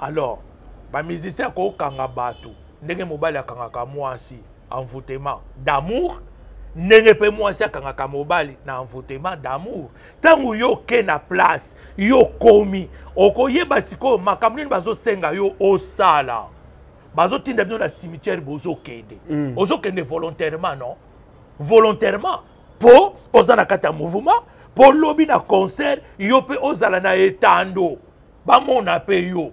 alors bamusicien akokanga bato ndenge mobali akangaka mwasi envoûtement d'amour ndenge mpe mwasi akangaka mobali na envoûtement d'amour. Ntango yo oke na place yo komi okoyeba sikoyo makambo nini bazosenga yo osala? Bazotinda bino na cimetière bozokende. Mm. ozokende volontairement non? Volontairement mpo oza na kati ya mouvement mpo lobi na concert yo mpe ozala na etando. Bamona mpe yo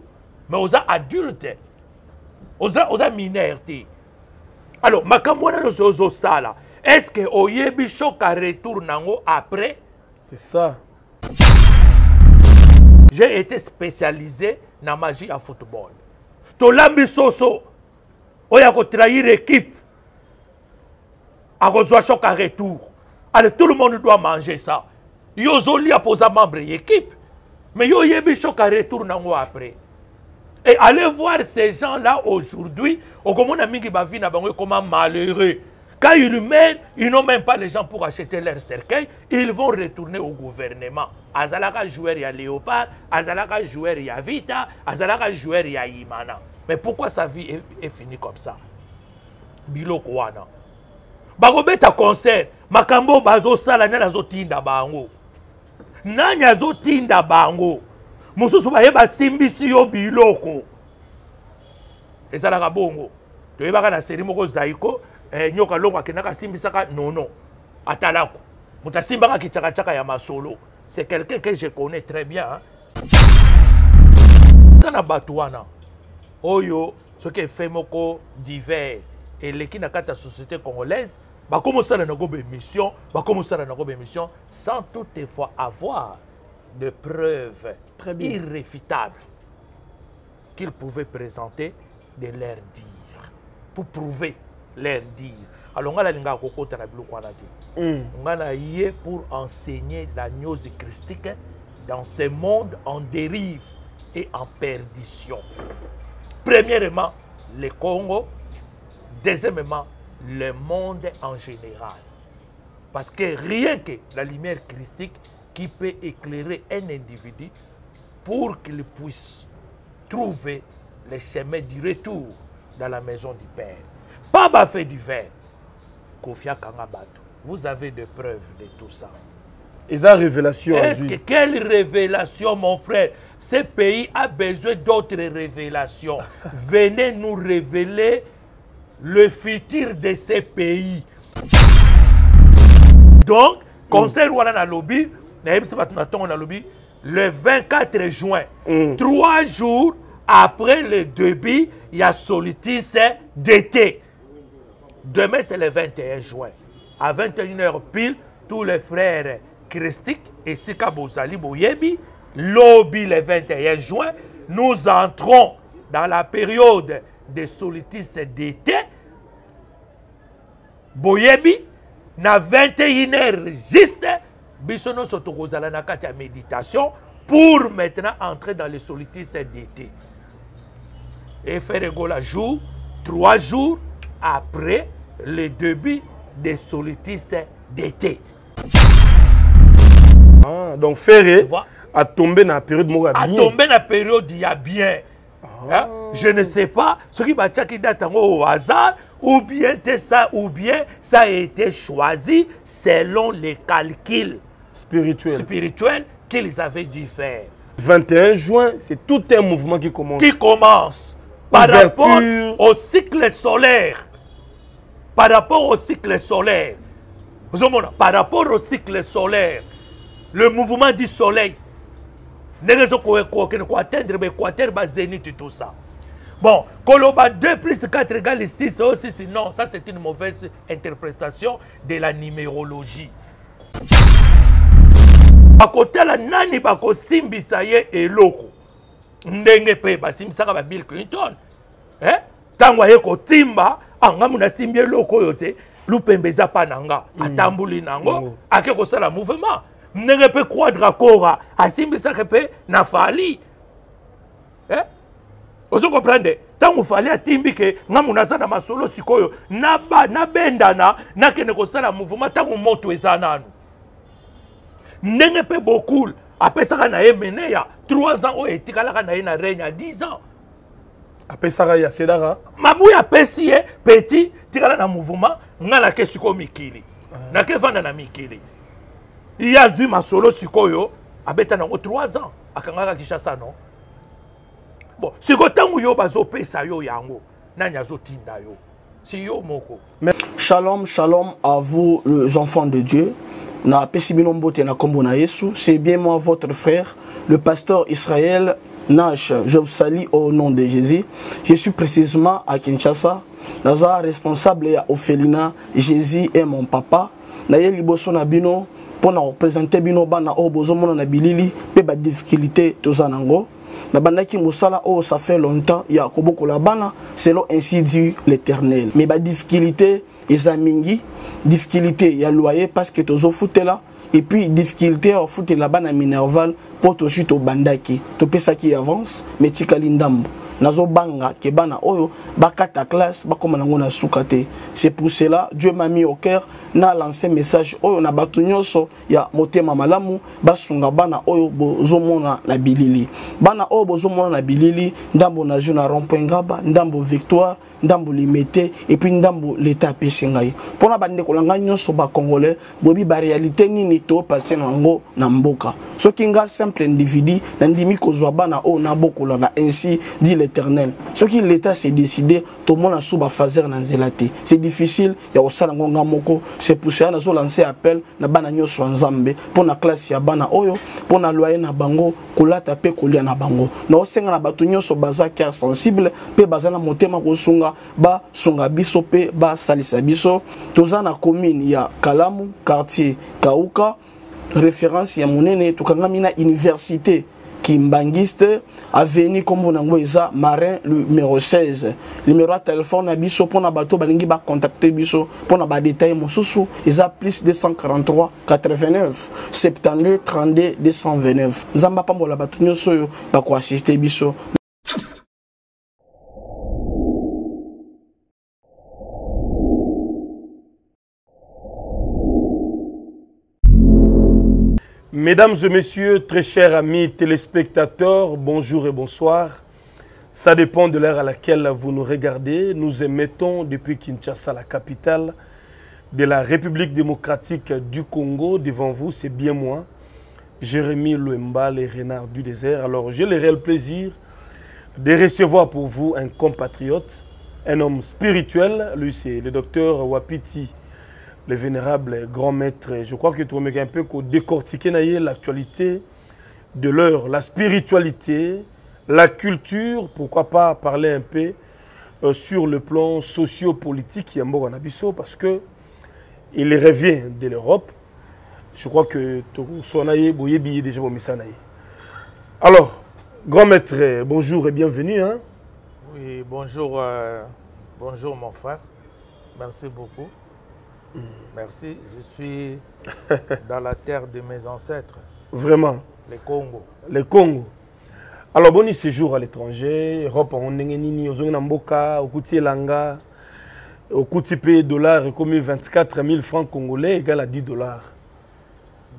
mais oza adulte oza, oza minere te alors makambo wana nyonso ozosala est ce que oyebi shoka retour nango après? C'est ça. j'ai été spécialisé na magie ya football. Tolambi soso oyo akotrahir équipe. Akozwa choc à retour. Allez tout le monde doit manger ça. Yo ozolia mpo oza membre ya équipe. Mais yo oyebi choc à retour nango après et allez voir ces gens là aujourd'hui okomona mingi bavi na bango ekoma malheureux. Quand ils mènent ils n'ont même pas les gens pour acheter leur cercueil ils vont retourner au gouvernement. Azalaka joueur ya léopard azalaka joueur ya vita azalaka joueur ya imana. Mais pourquoi sa vie est, finie comme ça? Biloko wana. Bakobeta concert makambo oyo bazosala nani azotinda bango? Nani azotinda bango? Mosusu baye basimbisi yo biloko. Ezalaka bongo toyebaka na seri moko zaiko eh, nyoka longo akendaka asimbisaka nono. Atalako moto asimbaka kicakacaka ya masolo. C'est quelqu'un que je connais très bien eza na bato wana. Oyo soki efe moko divers eleki na kati ya société congolaise bakomi osala nango bémission bakomi osala nango bémission sans toutefois avoir de preuves irréfutables qu'ils pouvaient présenter de leur dire pour prouver leur dire. Alors ngai nalingaka kokota na biloko wana te. Mm. ye pour enseigner la gnose christique dans ce monde en dérive et en perdition. Premièrement le congo. Deuxièmement le monde en général. Parce que rien que la lumière christique qui peut éclairer un individu pour qu'il puisse trouver le chemin du retour dans la maison du Père. Pas bafé du verre. Kofia Kangabato. Vous avez des preuves de tout ça. Et ça, révélation. Est-ce que quelle révélation, mon frère? Ce pays a besoin d'autres révélations. Venez nous révéler le futur de ce pays. Donc, concert wana na lobby, nayebisi bato na ntongo na lobby, le 24 juin, Mm. trois jours après le début, il y a solstice d'été. Demain, c'est le 21 juin. À 21h pile, tous les frères christiques et Sika Bozali Boyebi, lobby le 21 juin, nous entrons dans la période de solstice d'été. Boyebi, na 21h juste, biso nyonso tokozala na kati ya méditation pour maintenant entrer dans le solstice d'été. Et faire jour, trois jours après le début des solstices d'été. Ah, donc Ferré Tu vois? a tombé dans la période moko ya a bien. tombé na période ya bien Hein? je ne sais pas soki batiaki date yango au hasard ou bien te ça ou bien ça a été choisi selon les calculs spirituel. spirituels qu'ils avaient dû faire 21 juin, c'est tout un mouvement qui commence. qui commence par Ouverture. rapport au cycle solaire par rapport au cycle solaire par rapport au cycle solaire le mouvement du soleil ndenge ezokokende koatteindre baéquateur bazénite tout ça bon koloba 2 plus 4 égale 6 oh 6 non ça c'est une mauvaise interprétation de la numérologie bakotala nani bakosimbisa ye eloko? Ndenge mpe basimbisaka ba bill clinton eh? aye kotimba angamu nasimbi eloko oyo te lupembe eza mpa na nga atambuli nango Mm. ake kosala mouvement ndenge mpe croidre akora asimbisaka mpe na fali eh? Ozo comprendre ntango fali atimbi ke ngamu naza na masolo sikoyo naba- nabendana nakende kosala mouvement ntango moto eza nanu. Ndenge mpe bokul apesaka na ye mene ya 3 ans oyo etikalaka na ye na regne ya 10 ans. Apesaka ye asedaka? Mabuya apesi ye petit tikala na mouvement nga nake sikoyo mikili. Nake vanda na mikili. Ye azwi masolo sikoyo abeta nango 3 ans akangaka kishasa no bon sikoyo ntango yo yo yango nani azotinda yo? Si yo moko Shalom, shalom à vous les enfants de Dieu. Na pesibino mbote na kombo na Yesu. C'est bien moi votre frère, le pasteur Israël Nash. Je vous salue au nom de Jésus. Je suis précisément à Kinshasa. Naza responsable ya Ophelina. Jésus est mon papa. Na ye liboso na bino mpona représenter bino bana oyo bozomona na bilili toza nango nabandaki mosala oyo ça fait longtemps ya kobokola bana selon ainsi dit l'éternel. Mais badifficulté eza mingi. Difficulté ya loyer parce que tozofutela. Et puis difficulté ya kofutela bana minerval mpo tozwi tobandaki topesaki avance mais tikali ndambo nazobanga ke bana oyo bakata classe bakóma nango na suka te. C'est pour cela dieu m'a mis au cœur na lancé message oyo na bato nyonso ya motema malamu basunga bana oyo bozomona na bilili. Bana oyo bozomona na bilili ndambo nazwi na rond-point ngaba ndambo victoire ndambo limete epuis ndambo leta apesi ngai. Mpona bandeko na ngai nyonso bacongolais boyebi baréalité nini topase nango na mboka. Soki nga simple individu nandimi kozwa bana oyo nabokola na ainsi dit l'éternel. Soki l'état s'est décidé tomona su bafaser na nzela te. C'est difficile ya kosala yango nga moko. C'est pour cela nazolanse appel na bana nyonso ya nzambe mpona klase ya bana oyo mpona loyer na bango kolata mpe kolia na bango. Naosenga na bato nyonso baza cœur sensible mpe baza na motema kosunga basunga biso mpe basalisa biso. Toza na commune ya kalamu quartier kauka référence ya monene tokangami na université kimbangiste aveni nkombo nango eza marin numéro 16 numéro ya telefone na biso mpona bato balingi bacontacte biso mpona badetail mosusu. Eza plus 243 89 72 32 229 nzambe apambola bato nyonso oyo bakoasiste biso Mesdames et messieurs, très chers amis téléspectateurs, bonjour et bonsoir. Ça dépend de l'heure à laquelle vous nous regardez. Nous émettons depuis Kinshasa, la capitale de la République démocratique du Congo. Devant vous, c'est bien moi, Jérémy Louemba, les renards du désert. Alors, j'ai le réel plaisir de recevoir pour vous un compatriote, un homme spirituel. Lui, c'est le docteur Wapiti le vénérable grand maître, je crois que tu vas un peu décortiquer l'actualité de l'heure, la spiritualité, la culture, pourquoi pas parler un peu euh, sur le plan socio-politique Abisso, parce que il revient de l'Europe. Je crois que tu déjà Alors, grand maître, bonjour et bienvenue. Hein? Oui, bonjour, euh, bonjour mon frère. Merci beaucoup. Merci. Je suis dans la terre de mes ancêtres. Vraiment Le Congo. Le Congo. Alors, bon séjour à l'étranger, Europe, on est nini, on est mboka, au kuti langa, au kuti payé dollars, comme 24 000 francs congolais égale à 10 dollars.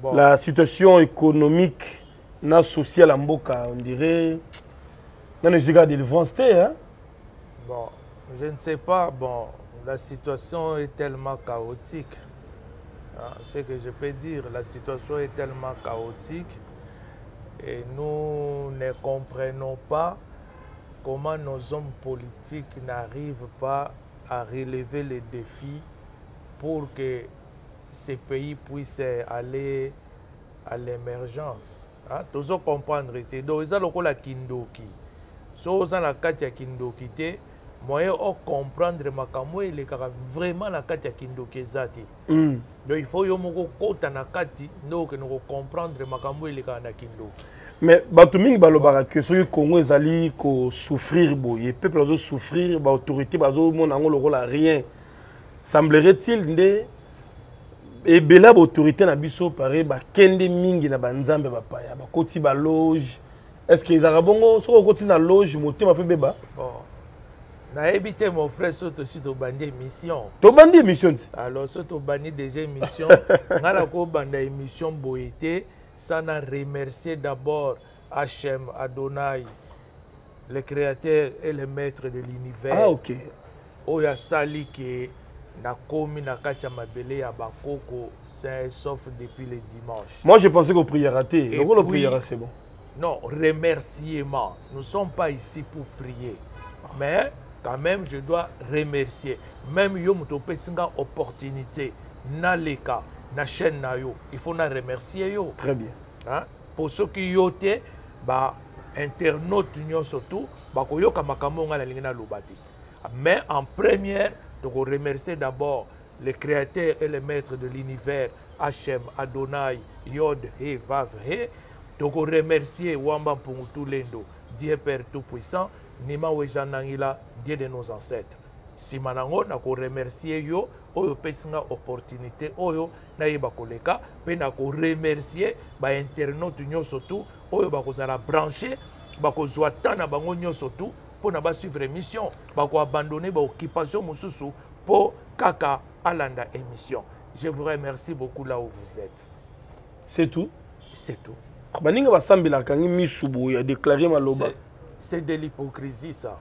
Bon. La situation économique, na sociale en mboka, on dirait, on est de délivrance, hein? Bon, je ne sais pas, bon, la situation est tellement chaotique. Ah, Ce que je peux dire, la situation est tellement chaotique et nous ne comprenons pas comment nos hommes politiques n'arrivent pas à relever les défis pour que ces pays puissent aller à l'émergence. Ah, tozo comprendre te donc eza lokola kindoki so oza na kati ya kindoki moyen ocomprendre makambo elekaka vraiment na kati ya kindoki eza te. Mm. donc il faut yo moko okota na kati nde okende kocomprendre makambo elekaka na kindoki. Mais bato mingi balobaka ke soki congo ezali kosouffrir boye peuple azosouffrir baautorité bazomona yango lokola rien. Semblerait-il nde ebele baautorité na biso pare bakende mingi na banzambe bapaya bakoti baloge est ce que ezalaka bongo? Soki okoti na loge motema fe beba? Bon nayebi te mon frère so tosi tobandi émission. Tobandi émission ti alors so tobandi déjà émission. Ngai nakobanda émission boye te sana remercier d'abord hm adonai le créateur et le maître de l'univers. Ah ok. Oyo asali ke nakomi na kati ya mabele ya bakoko sain sauf depuis le dimanche. Moi je pensais prière te lokola prière c'est bon. non remerciement nous ne sommes pas ici pour prier. Mais quand même je dois remercier même yo moto opesi nga opportunité naleka na chaîne na yo. Il faut na remercier yo. Très bien. Hein? pour soki yo te bainternaute nyonso tu bakoyoka makambo oyo ngai nalingi naloba te mais en première tokoremercier d'abord le créateur et le maître de l'univers hm adonai yod he vav he. Tokoremercier wamba mpungutu lendo dieu père tout puissant nima weja nangila dieu de nos ancêtres. Nsima nango nakoremercier yo oyo opesi nga opportunité oyo nayeba koleka mpe nakoremercier bainternaute nyonso tu oyo bakozala branché bakozwa temps na bango nyonso tu mpo na basuivre émission bakoabandone baoccupation mosusu mpo kaka alanda émission. Je vous remercie beaucoup là où vous êtes. C'est tout c'est tout. Baninga basambelaka ngi misu boye adéclaré maloba C'est- de l'hypocrisie, ça.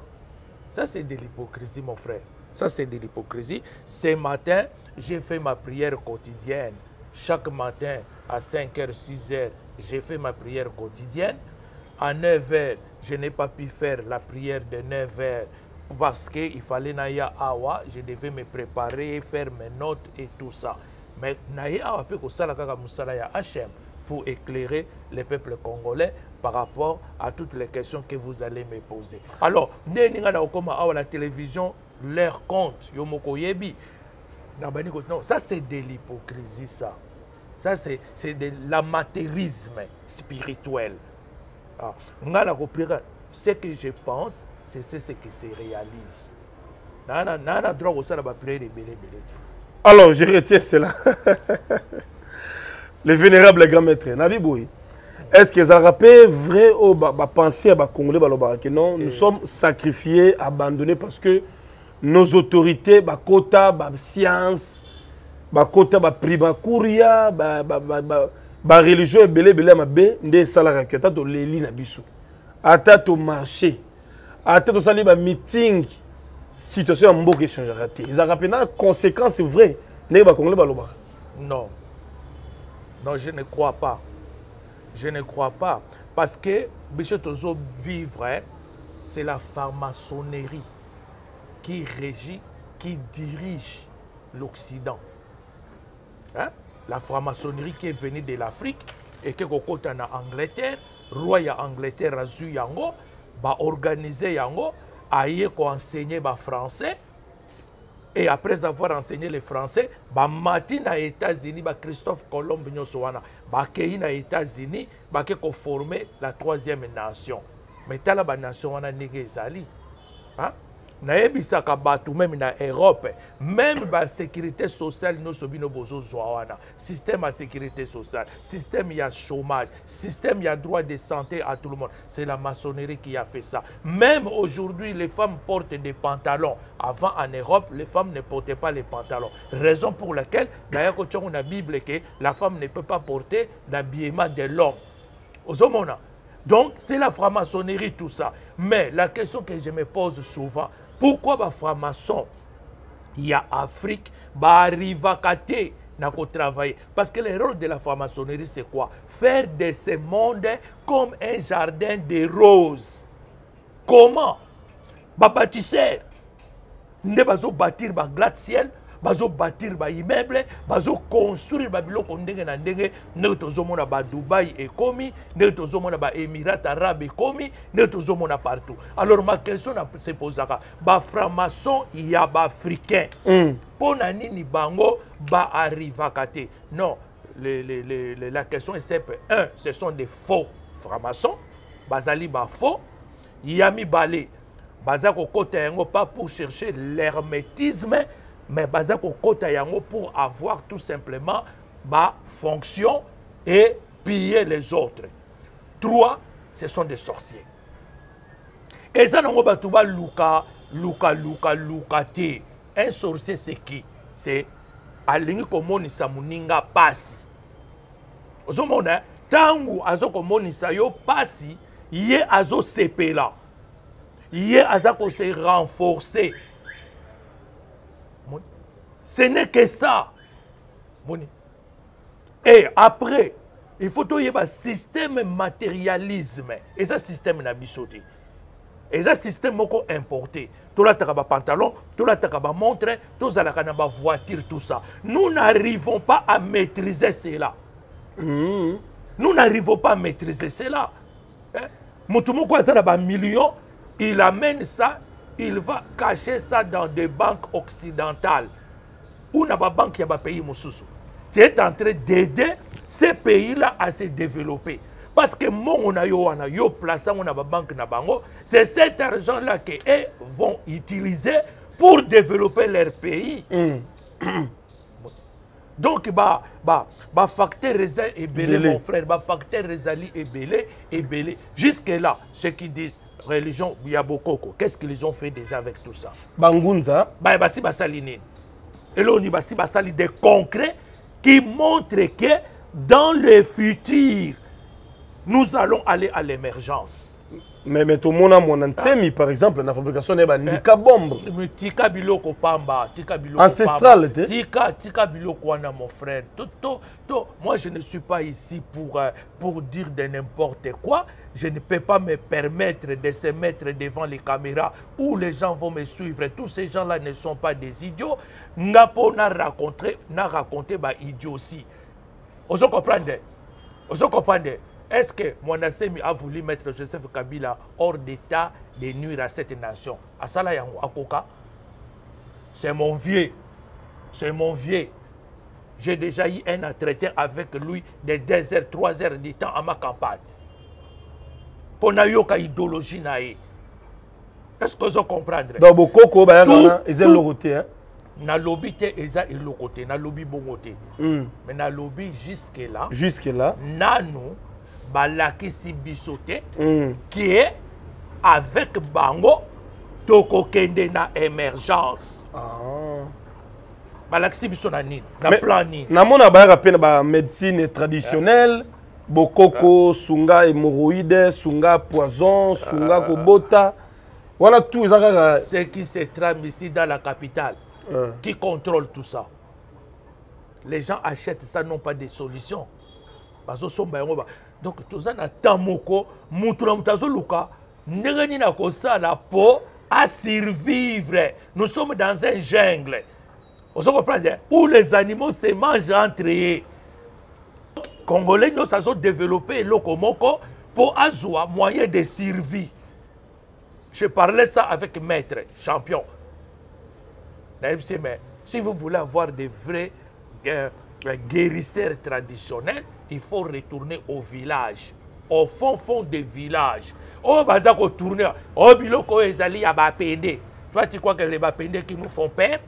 Ça, c'est de l'hypocrisie, mon frère. Ça, c'est de l'hypocrisie. Ce matin, j'ai fait ma prière quotidienne. Chaque matin, à 5h, 6h, j'ai fait ma prière quotidienne. À 9h, je n'ai pas pu faire la prière de 9h parce qu'il fallait naïa awa, je devais me préparer, faire mes notes et tout ça. Mais naïa awa peut kosala kaka musala ya HM pour éclairer le peuple congolais par rapport à toutes les questions que vous allez me poser. Alors, la télévision leur compte yo moko yebi. Ça c'est de l'hypocrisie ça. Ça c'est de l'amateurisme spirituel. Ah, ce que je pense, c'est ce qui se réalise. Alors je retiens cela le vénérable grand maître. Nabi boye est ce que ezalaka mpe vrai oyo bapense ya bacongolais balobaka ke non nous sommes sacrifiés abandonnés parce que nos autorités bakota bascience bakota baprimakuria bareligion ebele ebele ya mabe nde esalaka ke ata toleli na biso. Ata tomarché ata tosali bameeting situation ya mboka echangeaka te. Ezalaka mpena conséquence vrai. Ndenge bacongolais balobaka Non. Non, je ne crois pas. Je ne crois pas. Parce que Bishop Tozo vivre, c'est la franc-maçonnerie qui régit, qui dirige l'Occident. Hein? La franc-maçonnerie qui est venue de l'Afrique et qui est en Angleterre, roi ya Angleterre a zu yango, ba organiser yango, français et après avoir enseigné le français bamati na états-unis bachristophe colombe nyonso wana na états-unis bake koforme la troisième nation mais tala banation wana ndenge ezali hein? Nayebisaka bato meme na europe meme basécurité sociale nyonso bino bozozwa système ya sécurité sociale système ya chômage système ya droit de santé à tout le monde. C'est la maçonnerie qui a fait ça. Même aujourd'hui les femmes portent des pantalons. Avant en europe les femmes ne portaient pas les pantalons. Raison pour laquelle d'ailleurs kotiongo na bible que la femme ne peut pas porter l'habillement de l'homme. Donc c'est la franc-maçonnerie tout ça. Mais la question que je me pose souvent pourquoi bafranc-maçon ya afrique baarrivaka te na kotravailler parce que le rôle de la franc-maçonnerie c'est quoi? Faire de ce monde comme un jardin de roses. Comment? Babâtisseur nde bazobatir bagratte-ciel bazobatir baimmeuble bazoconstruire babiloko ndenge na ndenge. Ndenge tozomona badubai ekomi ndenge tozomona baémirat arabe ekomi ndenge tozomona partout. Alors ma question se posaka bafranc-maçon ya baafricain mpo na nini bango baarrivaka te? Non le, le, le, la question est simple. Un ce sont des faux francs-maçons bazali bafaux ya mibale baza kokota yango pas pour chercher l'hermétisme mais baza kokota yango pour avoir tout simplement bafonction et piller les autres. Trois ce sont des sorciers. Eza nango bato baluka luka luka luka te. Un sorcier c'est qui? C'est alingi komonisa moninga pasi. Ozomona ntango azokomonisa yo pasi ye azosepela ye aza kose renforcer. Moni. Ce n'est que ça. Et après, il faut qu'il y ait un système matérialisme. Et ça, système n'a bisoté. Et ça, système moko importé. Tout là, t'as pantalon, tout là, t'as montre, tout ça, t'as voiture, tout ça. Nous n'arrivons pas à maîtriser cela. Mmh. Nous n'arrivons pas à maîtriser cela. Moutoumouko a un million, il amène ça, il va cacher ça dans des banques occidentales. Ou na babanke ya bapays mosusu. Tu es en train d'aider ces pays là à se développer. Parce que mbongo na yo wana yo place yango na babanke na bango. C'est cet argent là que eux vont utiliser pour développer leur pays. Mhm. donc ba ba ba facteur eza ebele mon frère ba facteur ezali ebele ebele. Jusque là ceux qui disent religion ya bokoko qu'est-ce qu'ils ont fait déjà avec tout ça? Bangunza. Ba basi basali nini? Eloni basi basali des concrets qui montrent que dans le futur nous allons aller à l'émergence mais mais tomona mwana nsemi par exemple na fabrication na ye bandika bombe. Tika biloko pamba tika biloko Ancestral, tika tika biloko wana mon frère. To, to, to. moi je ne suis pas ici pour, euh, pour dire de n'importe quoi. Je ne peux pas me permettre de se mettre devant les caméras où les gens vont me suivre. Tous ces gens là ne sont pas des idiots. Nga na raconter na raconter ba idiotie. Ozo comprendre? Ozo comprendre? Est-ce que Mwanasemi a voulu mettre Joseph Kabila hors d'état de nuire à cette nation? Asala yango akoka c'est mon vieux. C'est mon vieux. J'ai déjà eu un entretien avec lui de 2 heures 3 heures du temps à ma campagne. Mpo nayoka idéologie na ye. Est-ce que ozo comprendre donc Tout- wana eza tout- eloko te hein? nalobi te eza eloko te nalobi bongo te. Mhm. mais nalobi jusque là jusque là. nanu balakisi biso te Mhm. qui est avec bango tokokende na émergence Ah. balakisi biso na nini? Na Mais- plan nini? namona bayaka mpe na bamédecine traditionnelle bokoko sunga hémoroïde sunga poison sunga kobota. Wana tout eza kaka ce qui se trame ici dans la capitale euh, qui contrôle tout ça? Les gens achètent ça non pas des solutions. Bazosomba yango ba donc toza na temps moko mutu na moto azoluka ndenge nini nous sommes dans un jungle. Ozo comprendre hein? où les animaux se mangent entre eux. Congolais nyonso azodéveloppe eloko moko mpo azwa moyen de survie. Je parlais ça avec maître champion. Si vous voulez avoir des vrais euh, guérisseurs traditionnels, il faut retourner au village, au fond fond des villages. Oh, baza ko tourner. Oh, biloko oyo ezali ya bapende. Toi, tu crois que les bapende qui nous font peur?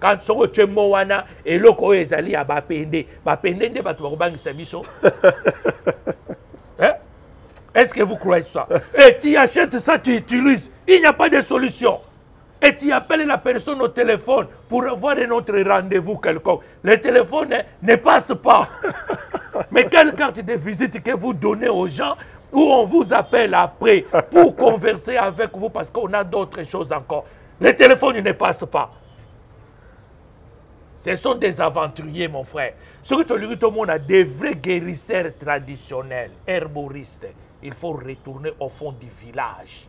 Quand soko tue mo wana eloko oyo ezali ya bapende. Bapende nde bato bakobangisa biso. Hein? Est-ce que vous croyez ça? Et tu achètes ça, tu utilises. Il n'y a pas de solution. Et tu appelles la personne au téléphone pour avoir un autre rendez-vous quelconque. Le téléphone ne, passe pas. Mais quelle carte de visite que vous donnez aux gens où on vous appelle après pour converser avec vous parce qu'on a d'autres choses encore. Le téléphone ne passe pas. Ce sont des aventuriers, mon frère. Ce que tu lui tout le monde a des vrais guérisseurs traditionnels, herboristes. Il faut retourner au fond du village.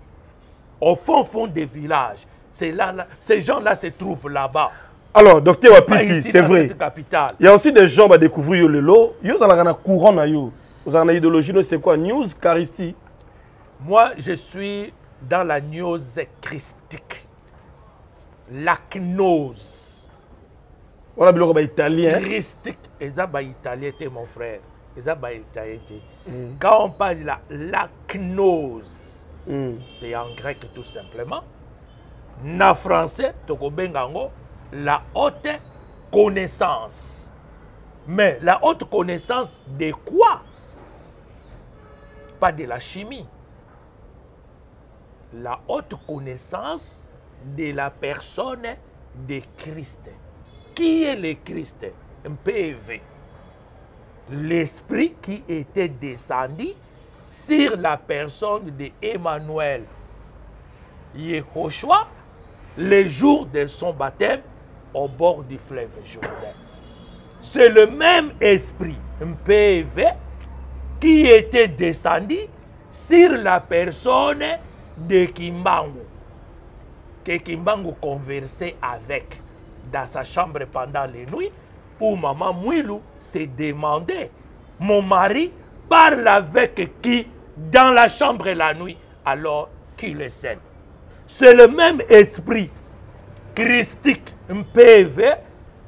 Au fond, fond des villages. C'est là, là, ces gens-là se trouvent là-bas. alors docteur wapiti c'est vrai il y a aussi des gens badécouvrir yo lelo yo ozalaka na courant na yo ozalaka na idéologie no c'est quoi? News charisti Moi, je suis dans la gnose christique. La gnose. wana biloko baitalien Christique. Eza ba italien te, mon frère. Eza ba italien te. Quand on parle de la, la gnose, mm. c'est en grec tout simplement. Na français, la haute connaissance. Mais la haute connaissance de quoi? Pas de la chimie. La haute connaissance de la personne de Christ. Qui est le Christ? Un PV. L'esprit qui était descendu sur la personne de Emmanuel, Yehoshua le jour de son baptême au bord du fleuve Jourdain. C'est le même esprit, MPV, qui était descendu sur la personne de Kimbangu, que Kimbangu conversait avec dans sa chambre pendant les nuits, où Maman Mouilou s'est demandé, mon mari parle avec qui dans la chambre la nuit, alors qu'il est scène. C'est le même esprit christique, PV,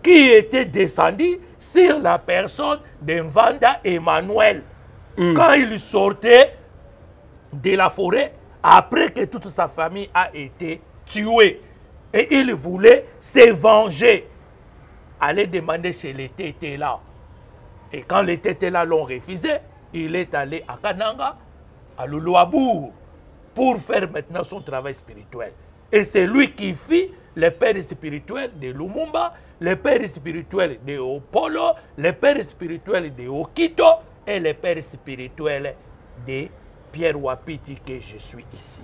qui était descendu sur la personne de Vanda Emmanuel. Mm. Quand il sortait de la forêt, après que toute sa famille a été tuée, et il voulait se venger, aller demander chez les tétés là. Et quand les tétés là l'ont refusé, il est allé à Kananga, à Loulouabour, pour faire maintenant son travail spirituel. Et c'est lui qui fit le père spirituel de Lumumba, le père spirituel de Opolo, le père spirituel de Okito et le père spirituel de Pierre Wapiti que je suis ici.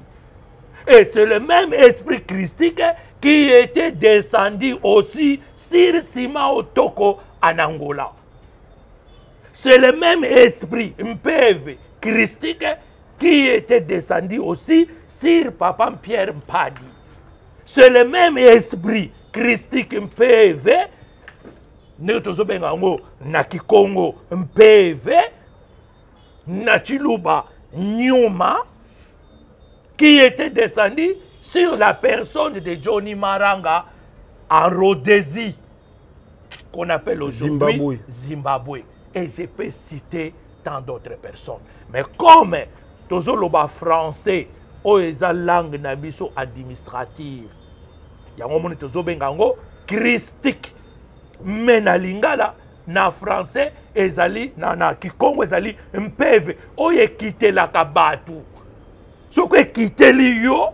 Et c'est le même esprit christique qui était descendu aussi sur Sima Otoko en Angola. C'est le même esprit, MPV, christique, qui était descendu aussi sur Papa Pierre Mpadi. C'est le même esprit christique MPV, nous tozobenga na Kikongo MPV, na Chiluba Nyuma, qui était descendu sur la personne de Johnny Maranga en Rhodésie, qu'on appelle aujourd'hui Zimbabwe. Zimbabwe. Et je peux citer tant d'autres personnes. Mais comme tozoloba français, oyo eza langue na biso administrative. Yango moni tozobenga yango christique. Me na lingala na français ezali na, na kikongo ezali mpeve. Oyo ekitelaka bato. Soki ekiteli yo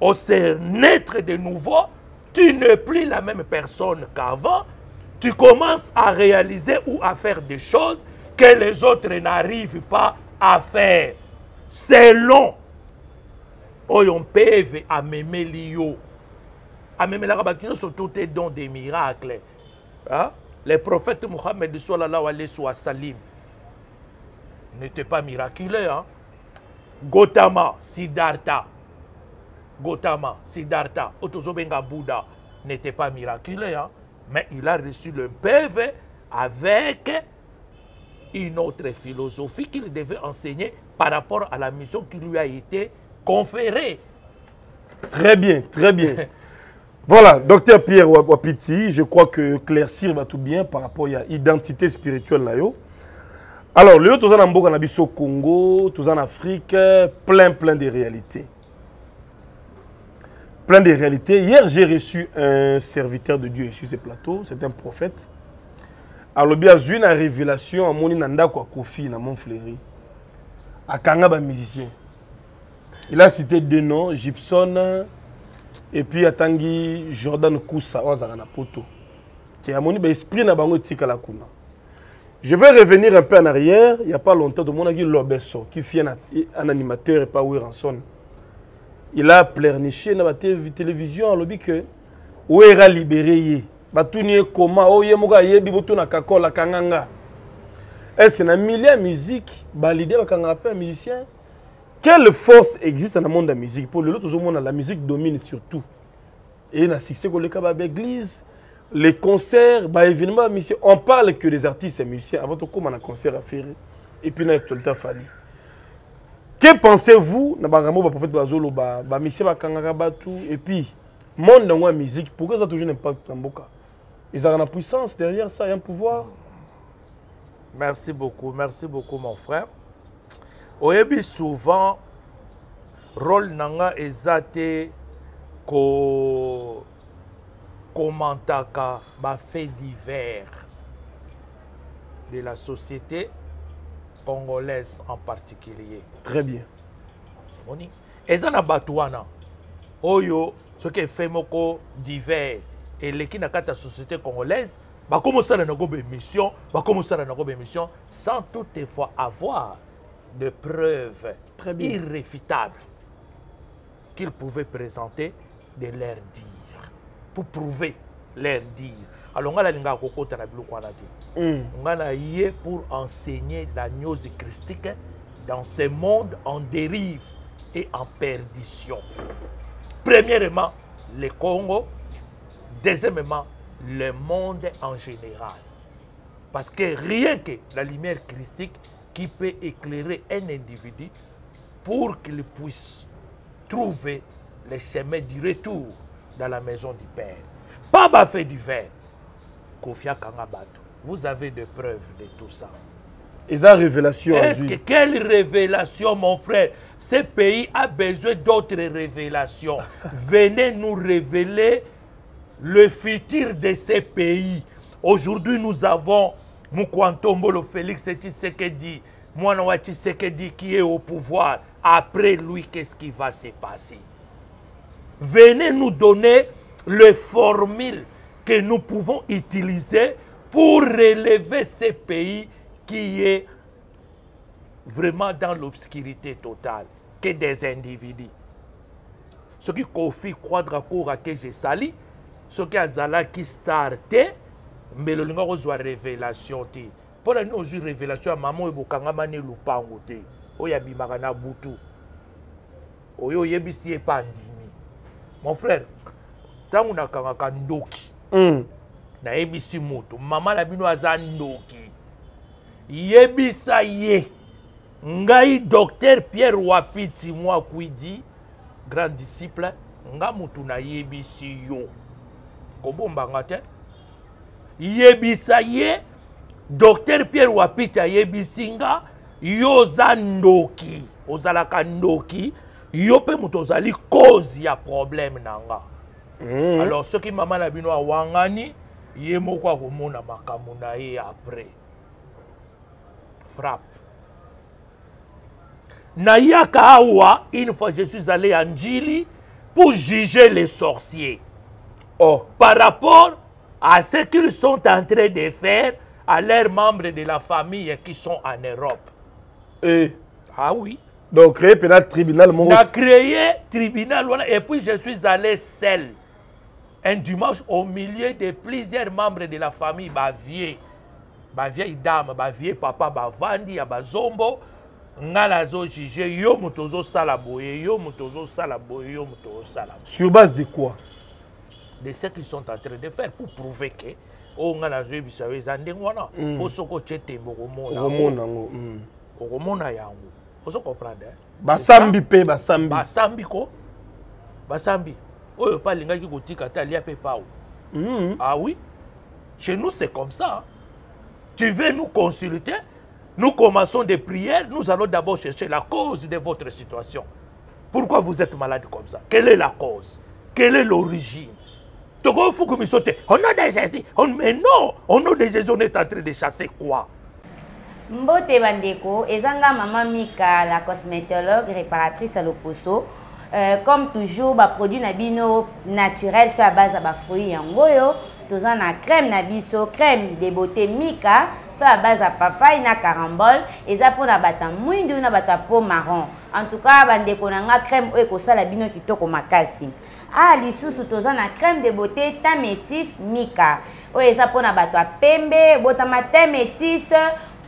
ose naître de nouveau tu n'es plus la même personne qu'avant. Tu commences à réaliser ou à faire des choses que les autres n'arrivent pas à faire selon oyo mpeve amemeli yo amemelaka bato nyonso to don des miracles hein? le prophète mohammed sallallahu alayhi wa sallam n'était pas miraculeux hein? gotama siddhartha gotama siddhartha oyo bouddha n'était pas miraculeux hein? mais il a reçu le PV avec une autre philosophie qu'il devait enseigner par rapport à la mission qui lui a été conférée. Très bien, très bien. voilà, docteur Pierre Wapiti, je crois que claircir va tout bien par rapport à l'identité spirituelle. Là, yo. Alors, le tout en Mboka au Congo, tout en Afrique, plein, plein de réalités. Plein de réalités. Hier, j'ai reçu un serviteur de Dieu sur ce plateau, c'est un prophète. alobi azwi na révélation amoni na ndako akofi na mont fleuri akanga bamusicien il a cité deux noms gibson et puis atangi jordan kusa oyo azalaka na poto te amoni baesprit na bango etikala kuna. Je vais revenir un peu en arrière. Il y a pas longtemps tomonaki lobeso qui fie un animateur epa wiranson il a plerniché na batélévision alobi ke oyo era libéré ye batuni ye koma oyo ye moko ayebi botunaka kola kanga nga estce na milieu ya musique balide bakangaka mpe ya musicien quelle force existe na monde ya musique? Mpo lelo tozomona la musique domine surtout. Eye na succès koleka babaéglise les concerts baévénement ya musicien. On parle que des artistes ya musicien avant tokóma na concert affaire et puis na actualité afali que pensez-vous na bangambo baprophète bazoloba? Bamisien bakangaka bato et puis monde yango ya musique pourquoi eza toujours na impact na mboka? Ils ont la puissance derrière ça, il y a un pouvoir. Merci beaucoup, merci beaucoup mon frère. oyebi souvent rôle nanga eza te ko komantaka bafait divers de la société congolaise en particulier Très bien. moni eza na bato wana oyo soki efe moko divers eleki na kati ya société congolaise. Bakomi osala nango bémission bakomi osala nango bémission sans toutefois avoir de preuves irréfutables qu'ils pouvaient présenter de leur dire. Pour prouver leur dire. Alors ngai nalingaka kokota na biloko wana te ngai na ye pour enseigner la gnose christique dans ce monde en dérive et en perdition. Premièrement le congo deuxièmement le monde en général parce que rien que la lumière christique qui peut éclairer un individu pour qu'il puisse trouver le chemin du retour dans la maison du Père. Pas bafé du verre. Kofia Kangabato. Vous avez des preuves de tout ça. Et ça, révélation Est-ce que quelle révélation, mon frère? Ce pays a besoin d'autres révélations. Venez nous révéler le futur de ces pays. Aujourd'hui, nous avons Mukwantombolo Félix Mwanawa Tshisekedi qui est au pouvoir. Après lui, qu'est-ce qui va se passer? Venez nous donner les formules que nous pouvons utiliser pour relever ces pays qui est vraiment dans l'obscurité totale que des individus. Ce qui Kofi Quadrakoura que j'ai sali, qui azalaki star te, mais le linga kozwa révélation te. mpona nini ozwi révélation ya mama oyo bokangama ne lupango te? Oyo abimaka na butu. Oyo oyebisi ye mpa andimi mon frère ntango nakangaka ndoki Mm. nayebisi moto. Mama na bino aza ndoki. Yebisa ye. Ngai docteur pierre wapiti mwakwidi grand disciple nga motu nayebisi yo kobombanga te. Yebisa ye docteur pierre wapiti ayebisi nga yo oza ndoki ozalaka ndoki yo mpe moto ozali cause ya problème na nga. Mm. alors soki mama na bino awangani ye moko akomona makambo na ye après. Frappe. Nayaka awa une fois je suis allé en njili pour juger les sorciers Oh. par rapport à ce qu'ils sont en train de faire à leurs membres de la famille qui sont en Europe. Et Ah oui. donc, créer peut-être tribunal, mon On a créé tribunal et puis je suis allé seul un dimanche au milieu de plusieurs membres de la famille ba vieille dame ba vieux papa ba vandi ya bazombo nga nazo juge yo moto ozosala boye yo moto ozosala boye yo moto ozosala boye. Sur base de quoi? De ce qu'ils sont en train de faire pour prouver que oyo nga nazoyebisa yo eza ndenge wana mpo soki otye tembe okomona yango. Okomona yango ozo comprendre hein? basambi mpe basambi. Basambi ko? Basambi. Oyo mpe alingaki kotika te alia mpe pao Mm. ah oui? Chez nous c'est comme ça hein. tu veux nous consulter? Nous commençons des prières nous allons d'abord chercher la cause de votre situation. Pourquoi vous êtes malade comme ça? Quelle est la cause? Quelle est l'origine? Tokofuku miso te au nom de jésus on... mais non au nom de jésus on est en train de chasser quoi? Mbote bandeko eza nga mama mika la cosmétologue réparatrice ya loposo euh, comme toujours baproduit na bino naturel fait à base ya bafruit yango oyo toza na crème na crème de beauté mika fait à base ya papaye na carambole eza mpona bato ya mwindu na bato ya peau marron. En tout cas bandeko na nga crème oyo ekosala bino kitoko makasi. Ah lisusu toza na crème de beauté teint métis mika. Oyo eza mpona bato ya pembe botama teint métis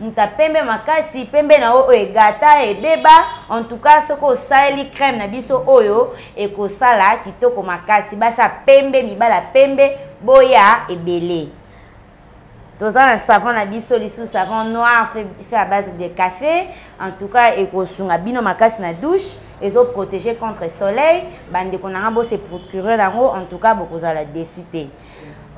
moto apembe makasi pembe na yo oyo egata ebeba en tout cas soki osaleli crème na biso oyo ekosala kitoko makasi. Basi ya pembe mibala pembe boya ebele toza na savon na biso lisusu savon noir fait, fait à base de café. En tout cas ekosunga bino makasi na douche ezoprotege contre soleil. Bandeko na nga bose procure yango en tout cas bokozala desu te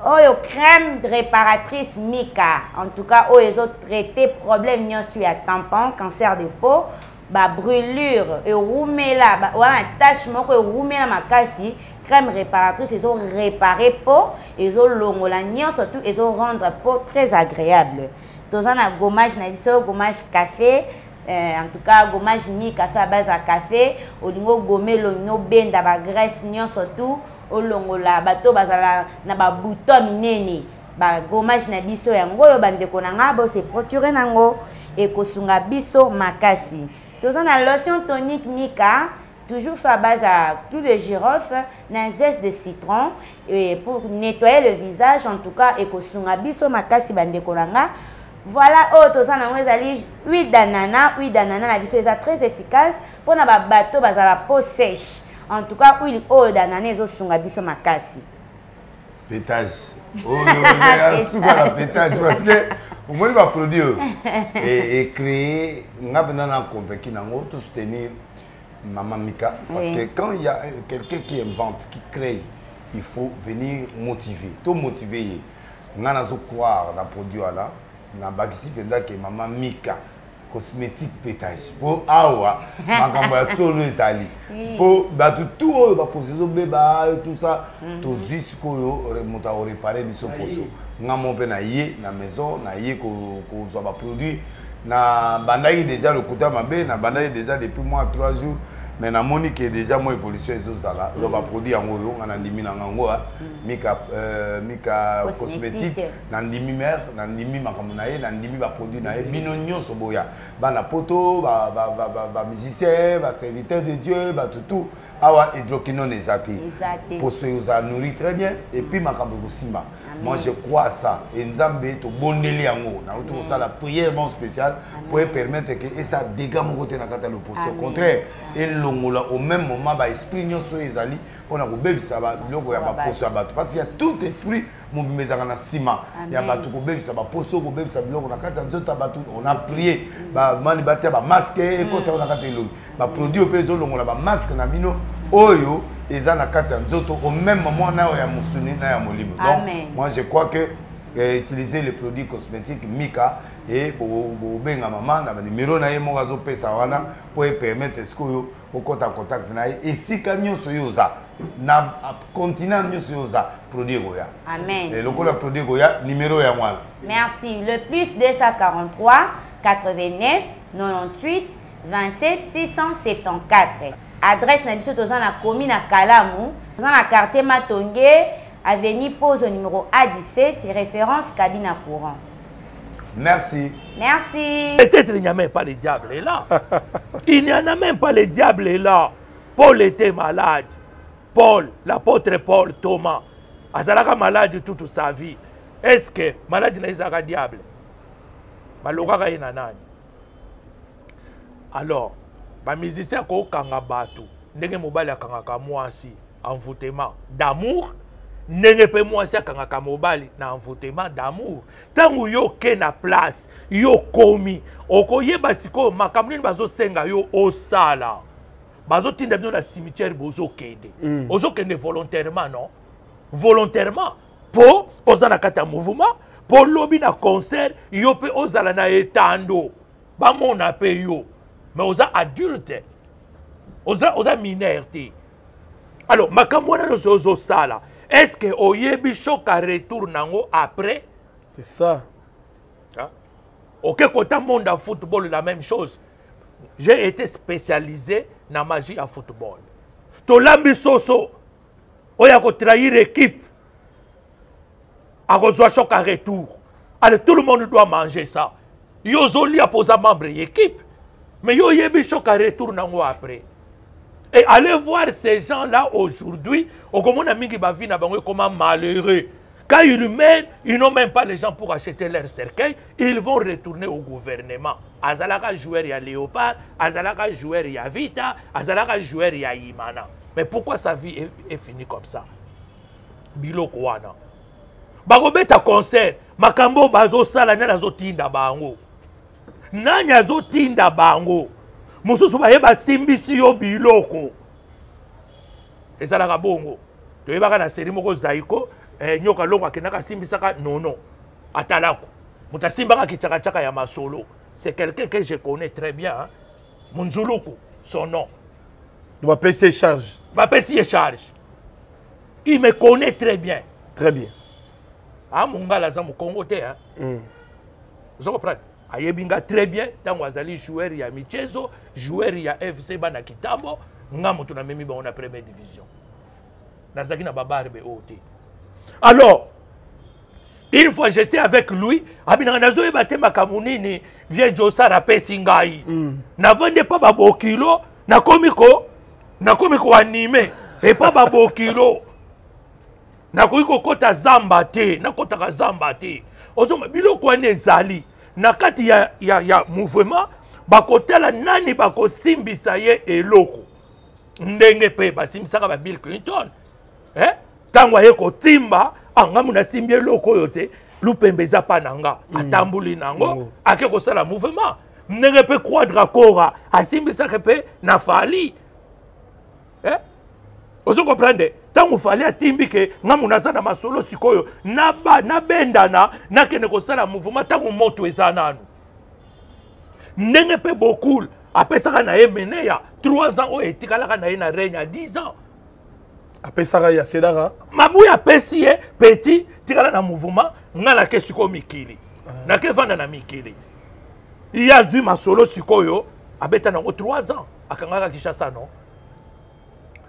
oyo crème réparatrice mika. En tout cas oyo ezotraite problème nyonso ya tampon cancer de peau. Babrûlure ewumela ba- wana tache moko ewumela makasi crème réparatrice ezoréparé peau ezolongola nyonso tu ezorendre peau très agréable. Toza na gommage na gommage café euh, en tout cas gommage mi café à base ya café olingi ogome elongi obenda bagraisse nyonso tu olongola bato bazala na babuto ya minene. Bagomage na biso yango oyo bandeko na nga bose procure nango ekosunga biso makasi. Toza na lotion tonique mika toujours fait à base à clou de girofle na zeste de citron et pour nettoyer le visage en tout cas ekosunga biso makasi bandeko na nga voilà oyo toza nango ezali huile d'anana huile d'anana na biso eza très efficace. Mpona babato bazala peau sèche. En tout cas huile oyo d'anana ezosunga biso makasi. Pétage. Oyo suka na pétage. parce que omoni baproduit oyo ecréé nga mpenza na convaincu nango to soutenir Maman Mika, parce Oui. que quand il y a quelqu'un qui invente, qui crée, il faut venir motiver. Tout motiver. On a croire dans le produit là. On a bakisi penda que Maman Mika, cosmétique pétage. Pour awa, makambo ya solo ezali. Pour batu tout oyo ba poser zo beba tout ça, to juste koyo moto a réparer biso poso. Nga mo pe na ye na maison, na ye ko ko zo ba produit na bandaki déjà lokuta mabe na bandaki déjà depuis mois trois jours mais namoni ke déjà mo évolution ezozala. Lo baproduit yango oyo nga na ndimi na yango a mika euh, mika Cosmétique. na ndimi mare na ndimi makambo na ye na ndimi baproduit na ye. Bino nyonso boya. Bana poto bamusicien baserviteur de dieu batutu awa hydroquinone eza te poso ozala nourri très bien et puis makambo ekosimba moi je crois à ça. Et nzambe tobondeli yango nauti kosala prière mon spéciale po epermettre ke esa dégât moko te na kati ya loposo au contraire elongola au même moment baesprit nyonso oyo ezali mpona kobebisa ba- biloko ya Ya baposo ya bato parce que ya tout esprit mobimba ezalaka na nsima ya Amen. bato kobebisa baposo kobebisa biloko na kati ya nzoto ya bato on a prié. Bamani batia bamaske ekota oyo na kati ya elongi baproduit mpe ezolongola bamaske na bino. Oyo eza na kati ya nzoto au même moment na oyo ya mosuni na ya molimo. Donc moi je crois que eh, utiliser les produits cosmétiques mika e bobenga mama na banimero na ye moko azopesa wana mpo epermettre sikoyo okɔta contact na ye esika nyonso oyo oza na continent nyonso oyo oza produit ekoya amen. Lokola produit ekoya nimero ya wana Merci. Le plus 243 89 98 27 674. Adresse na biso toza na commune à Kalamu, toza na quartier Matonge, avenue Pose au numéro A17, référence cabine à courant. merci Merci. Peut-être il n'y a même pas le diable là. Il n'y en a même pas le diable là. Paul était malade. Paul, l'apôtre Paul, Thomas, azalaka malade toute sa vie. Est-ce que malade na ezaka diable? balongaka ye na nani? Alors bamusicien akokanga bato. Ndenge mobali akangaka mwasi envoûtement d'amour. Ndenge mpe mwasi akangaka mobali na envoûtement d'amour. Ntango yo oke na place yo komi okoyeba sikoyo makambo nini bazosenga yo osala? Bazotinda bino na cimetière bozokende. Mm. ozokende volontairement non? Volontairement mpo oza na kati ya mouvement mpo lobi na concert yo mpe ozala na etando. Bamona mpe yo mais oza adulte oza, oza minere te alors makambo wana nyonso ozosala est ce que oyebi shoka retour nango après C'est ça. Hein? Ok, côté monde à football, la même chose. J'ai été spécialisé dans la magie à football. Tolambi Soso, oya ko trahir équipe. A reçoit choc à retour. Allez, tout le monde doit manger ça. Yo zoli a posé membre équipe. Mais yo yebi choc à retour nango après. Et allez voir ces gens-là aujourd'hui, au comment mingi bavi na bango comment malheureux. Quand ils mènent, ils n'ont même pas les gens pour acheter leur cercueil, ils vont retourner au gouvernement. Azalaka joueur ya Léopard, Azalaka joueur ya Vita, Azalaka joueur ya Imana. Mais pourquoi sa vie est, finie comme ça? Biloko wana. bakobeta concert makambo bazosala nani azotinda bango nani azotinda bango mosusu baye basimbisi yo biloko ezalaka bongo toyebaka na seri moko zaiko eh, nyoka longo akendaka asimbisaka nono atalako moto asimbaka kichakachaka ya masolo c'est quelqu'un que je connais très bien hein? munzuluku son nom vas payer charge. bapesi ye charge il me connaît très bien Très bien. ah mongala aza mokongo te hein? Mm. oza comprendre ayebi nga très bien ntango azali joueur ya michezo joueur ya fc bana kitambo. Nga moto namemi bango na première division. Nazalaki na babarbe oyo te. Alors une fois j'étais avec lui abinaka nazoyeba te makambo nini? Vie josar apesi ngai. Mm. navandi epa babokilo nakomi ko nakomi koanime epa babokilo nakoki kokɔta zamba te nakɔtaka zamba te. Ozoma biloko wana ezali na kati ya, ya, ya mouvement bakotala nani bakosimbisa ye eloko ndenge mpe basimbisaka ba bill clinton eh? ntango aye kotimba angamu nasimbi eloko oyo te lupembe eza mpa na nga atambuli nango Mm. ake kosala mouvement ndenge mpe croidre akora asimbisaka mpe na fali eh? ozo comprendre ntango fali atimbi ke ngamu naza na masolo sikoyo nabendana nakende kosala mouvement ntango moto eza nanu. Ndenge mpe bokul apesaka na ye mene ya 3 ans oyo etikalaka na ye na regne ya 10 ans. Apesaka ya sedaka mabuya apesi ye peti tikala na mouvement nga nake sikoyo mikili nake vanda na mikili. Ye azwi masolo sikoyo abeta nango 3 ans akangaka kishasa no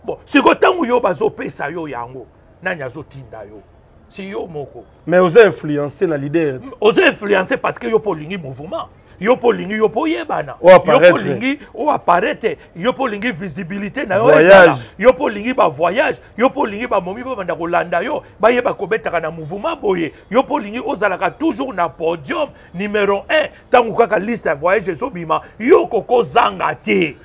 bon sikoyo ntango yo bazopesa yo yango nani azotinda yo? Si yo moko. Mais oza influencé na leader. Ozo influence parce que yo mpo olingi mouvement. Yo mpo olingi yo mpo oyebana yo mpo olingi oapparaître yo mpo olingi visibilité na yo Voyage. ezala. Yo mpo olingi bavoyage yo mpo olingi bamomi babanda kolanda yo. Bayeba kobetaka na mouvement boye. Yo mpo olingi ozalaka toujours na podium numéro 1 ntango kaka liste ya voyage ezobima yo kokozanga te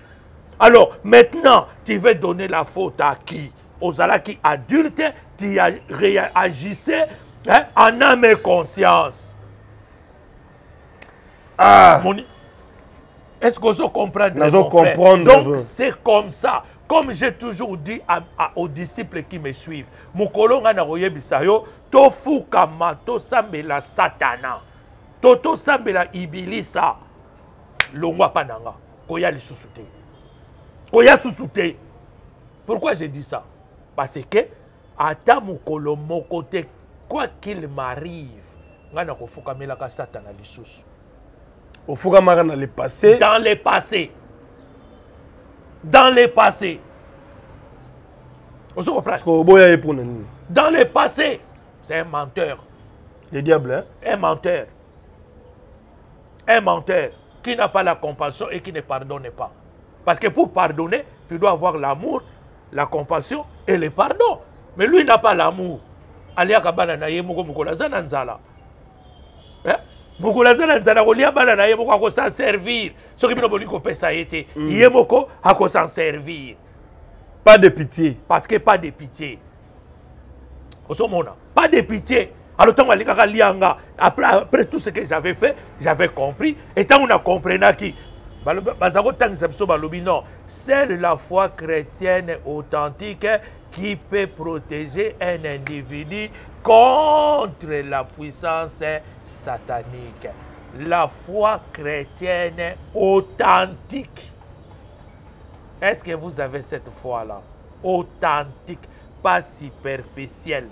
alors maintenant tu veux donner la faute à qui ozalaki adulte tu a- réagissais hein, en âme et conscience ah Mon- Est-ce que vous comprenez Nazo mon frère? comprendre, Donc, veux. c'est comme ça. Comme j'ai toujours dit à- à- aux disciples qui me suivent, mokolo nga na koyebisa yo tofukama tosambela satana to tosambela ibilisa longwa mpa na nga koya lisusu te koya susu te pourquoi j'ai dit ça? Parce que ata mokolo moko te quoi qu'il m'arrive nga na kofukamelaka satana lisusu ofukamaka na le passé dans le passé. Dans le passé. Oboya ye mpona nini Dans le passé, c'est un menteur. le diable hein? Un menteur. Un menteur qui n'a pas la compassion et qui ne pardonne pas. Parce que pour pardonner, tu dois avoir l'amour, la compassion et le pardon. Mais lui n'a pas l'amour. aliaka bana na ye moko mokolo aza na nzala. Mokolo aza na nzala kolia bana na ye moko akosan servir. Soki bino bolingi kopesa ye te ye moko akosan servir. Pas de pitié. Parce que pas de pitié. Ozomona pas de pitié. Alors ntango alingaka lianga après, après tout ce que j'avais fait j'avais compris. Et ntango na comprenaki baza kotangisa biso balobi non. Seule la foi chrétienne authentique qui peut protéger un individu contre la puissance satanique. La foi chrétienne authentique. Est-ce que vous avez cette foi-là? Authentique, pas superficielle.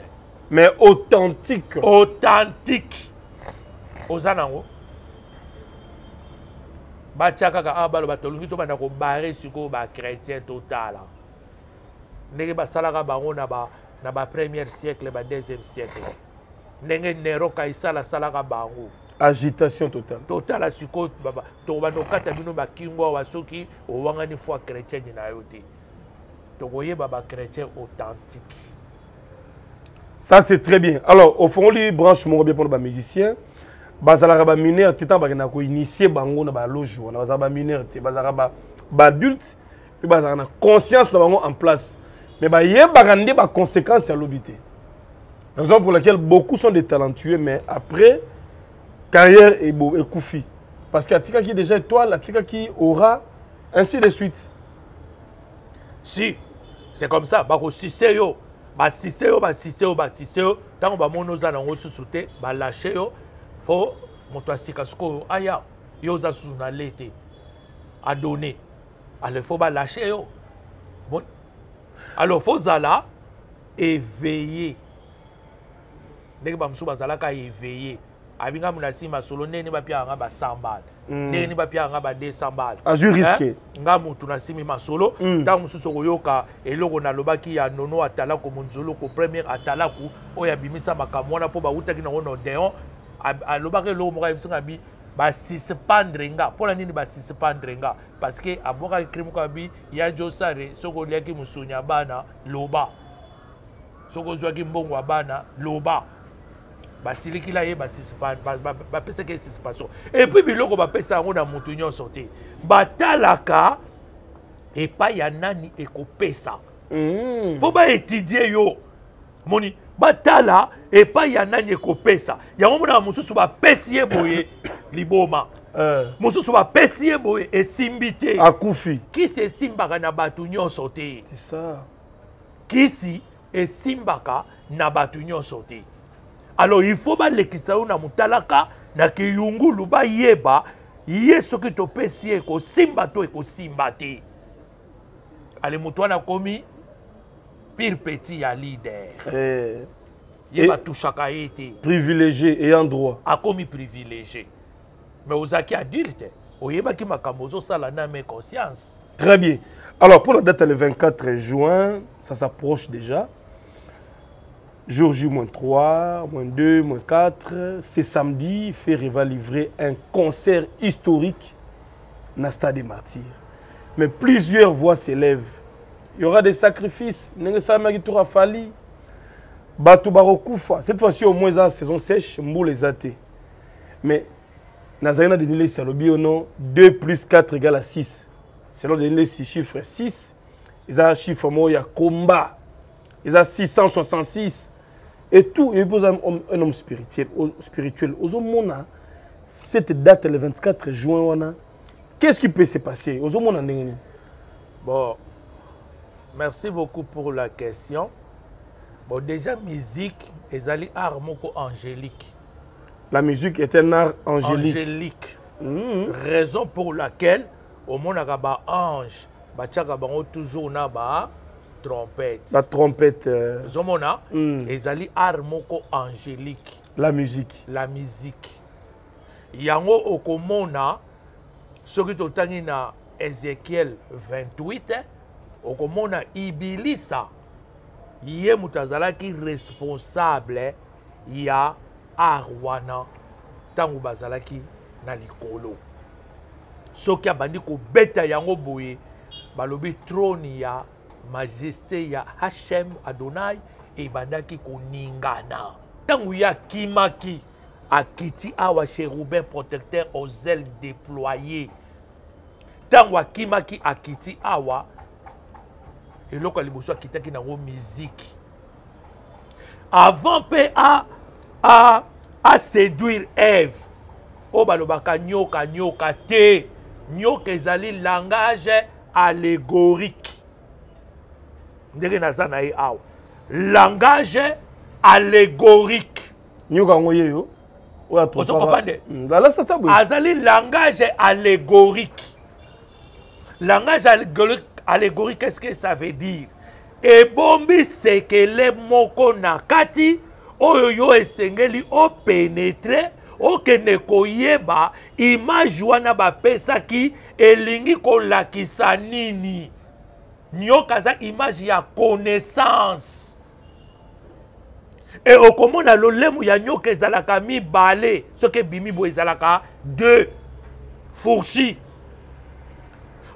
mais authentique. Authentique. oza nango batya kaka awa baloba tolingi tobanda kobare sikoyo bachrétien totala ndenge basalaka bango na ba na ba première siècle ba deuxième siècle. Ndenge nero kaisala asalaka bango. Agitation totale. Totala sikoyo baba- tokobanda kokata bino bakingo awa soki owangani foi chrétienne na yo te. Tokoyeba bachrétien authentique. Ça c'est très bien. Alors ofongoli branche moko bien mpona bamusicien bazalaka baminere te ntango bakendaka koinitie bango na baloge wana. Bazalaka baminere te bazalaka ba- baadulte mpe bazalaka na conscience na bango en place. Mais bayebaka nde baconséquence ya lobi te. Raison pour laquelle beaucoup sont des talentueux mais après carrière ebo- ekufi parce que atikaki déjà étoile atikaki aura ainsi de suite. Si c'est comme ça. Bakosise yo basise yo basise yo basise yo. Ntango bamoni oza nango susu te balashe yo fo moto asika sikoyo aya yo oza susu na le te. Adone alors fo balashe yo. Bon. Alors fozala éveillé. Ndenge bamosusu bazalaka éveillé. Abingamu na nsima solo ndenge bapiaka basambala ndenge bapiaka ba 200 bala azwi risque. Eh? nga mutu nasimi masolo Mm. ntango mosusu okoyoka eloko nalobaki ya nono atalaku monzoloko première atalaku oyo abimisa makambo wana mpo bautaki nango na odeon alobaka eloko moko ayebisinga bi basuspendre nga mpo na nini basuspendre nga parce que abwakaki crime moko abi ya josare soki oliaki mosuni ya bana loba. Soki ozwaki mbongo ya bana loba. Basilikila ye bapesaki ye suspension epuis biloko bapesa yango na motu nyonso te. Batalaka epai ya nani ekopesa? Mm. fo baétudie yo. Moni batala epai ya nani ekopesa? Yango monaka mosusu bapesi ye boye liboma. Eh, mosusu bapesi ye boye esimbi te. Akufi. Kisi esimbaka na bato nyonso te. Kisi esimbaka na bato nyonso te. Alors il faut balekisa yo na motalaka na kiyungulu bayeba ye soki topesi ye ekosimba to ekosimba te. Ale moto wana akomi pire petit ya leader eh, Et- privilégié ayant droit akomi privilégié mais ozalaki adulte oyebaki makambo ozosala na conscience Très bien. Alors, pour la date le 24 juin, ça s'approche déjà. Jour J, moins 3, moins 2, moins 4. C'est samedi, Ferré va livrer un concert historique dans le Stade des Martyrs. Mais plusieurs voix s'élèvent. Il y aura des sacrifices. Nenge Samaki Toura Fali. Batou Barokufa. Cette fois-ci, au moins, la saison sèche, Mbou les athées. Mais, Nazarena de Nile Salobi, au nom. 2 plus 4 égale à 6 selon les six chiffres 6 ils ont un chiffre moi il y a combat. Ils ont 666 et tout il pose un, homme- un homme spirituel au- spirituel. Aux hommes cette date le 24 juin wana qu'est-ce qui peut se passer? Aux hommes ndenge nini Bon, merci beaucoup pour la question. Bon, déjà, musique, ezali art moko angélique. la musique est un art angélique Angélique. Mhm. Raison pour laquelle, au monaka ba ange, batiaka bango toujours na ba trompette. la trompette euh, Ozomona, Mm. ezali art moko angélique. la musique la musique yango okomona soki totangi na ezekiel 28 eh, okomona ibilisa ye moto azalaki responsable ya art wana ntango bazalaki na likolo. Soki abandi kobeta yango boye balobi trone ya majesté ya hashem adonai ebandaki koningana. Ntango ye akimaki akiti awa chérubin protecteur aux ailes déployées. Ntango akimaki akiti awa eloko ya liboso akitaki nango miziki avant mpe a, a, aséduire eve oyo balobaka nyoka nyoka te. Nyoka ezali langage allégorique. Ndenge naza na ye awa. Langage allégorique. Nyoka yango ye yo. Oyo atropaka- Ozo comprendre? Mm, alasasa boye azali langage allégorique. Langage allégorique, allégorique qu'est-ce que ça veut dire? Ebombi sekele moko na kati oyo yo esengeli opénétre okende koyeba image wana bapesaki elingi kolakisa nini? Nyoka aza image ya connaissance. E okomona lolemo ya nyoka ezalaka mibale soki ebimi boye ezalaka deux fourchi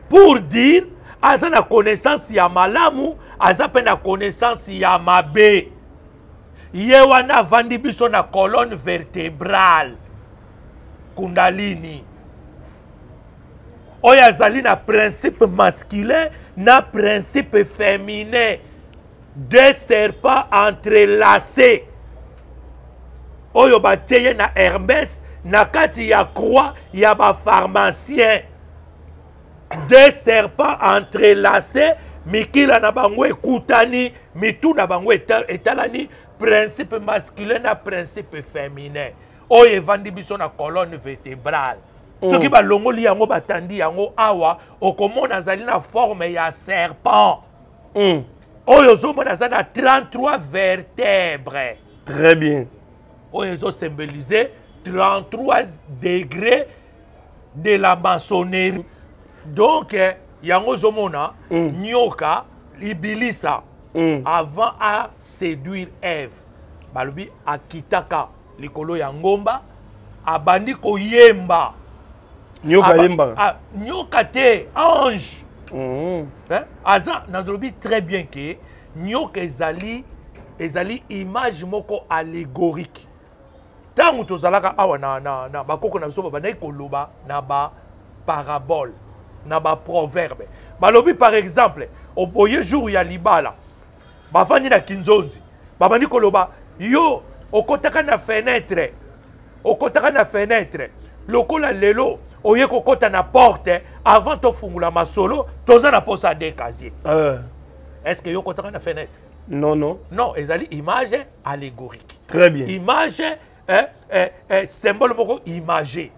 pour dire aza na connaissance ya malamu aza mpe na connaissance ya mabe. Ye wana avandi biso na colonne vertébrale. Kundalini oyo azali na principe masculin na principe féminin. Deux serpents entrelacés. Oyo batie ye na hermès na kati ya croix ya bapharmacien deux serpents entrelacés mikila na bango ekutani mitu na bango eta- etalani principe masculin na principe féminin. Oyo evandi biso na colonne vertébrale. Soki balongoli yango batandi yango awa okomona azali na forme ya serpent. Mm, oyo ozomona aza na 33 vertèbre très bien. Oyo ezosymbolize 33 degré de la maçonnerie donc eh, yango ozomona Mm. nyoka ibilisa Mm. avant aséduire eve balobi akitaka likolo ya ngomba abandi koyemba nyoka yembaka ah, nyoka te ange Mhm. Hein? aza nazolobi très bien ke nyoka ezali ezali image moko allégorique ntango tozalaka awa na, na, na bakoko na biso babandaki koloba na baparabole na baproverbe balobi par exemple oboye jour ya libala. Bafandi na kinzonzi. Babandi koloba yo okotaka na fenêtre. Okotaka na fenêtre. Lokola lelo oye kokota na porte avant tofungola masolo toza na posa de casier. Ah, est ce que yo okotaka na fenêtre? Non non. Non ezali image allégorique. Très bien. Image eh, eh, eh, symbole moko imagé.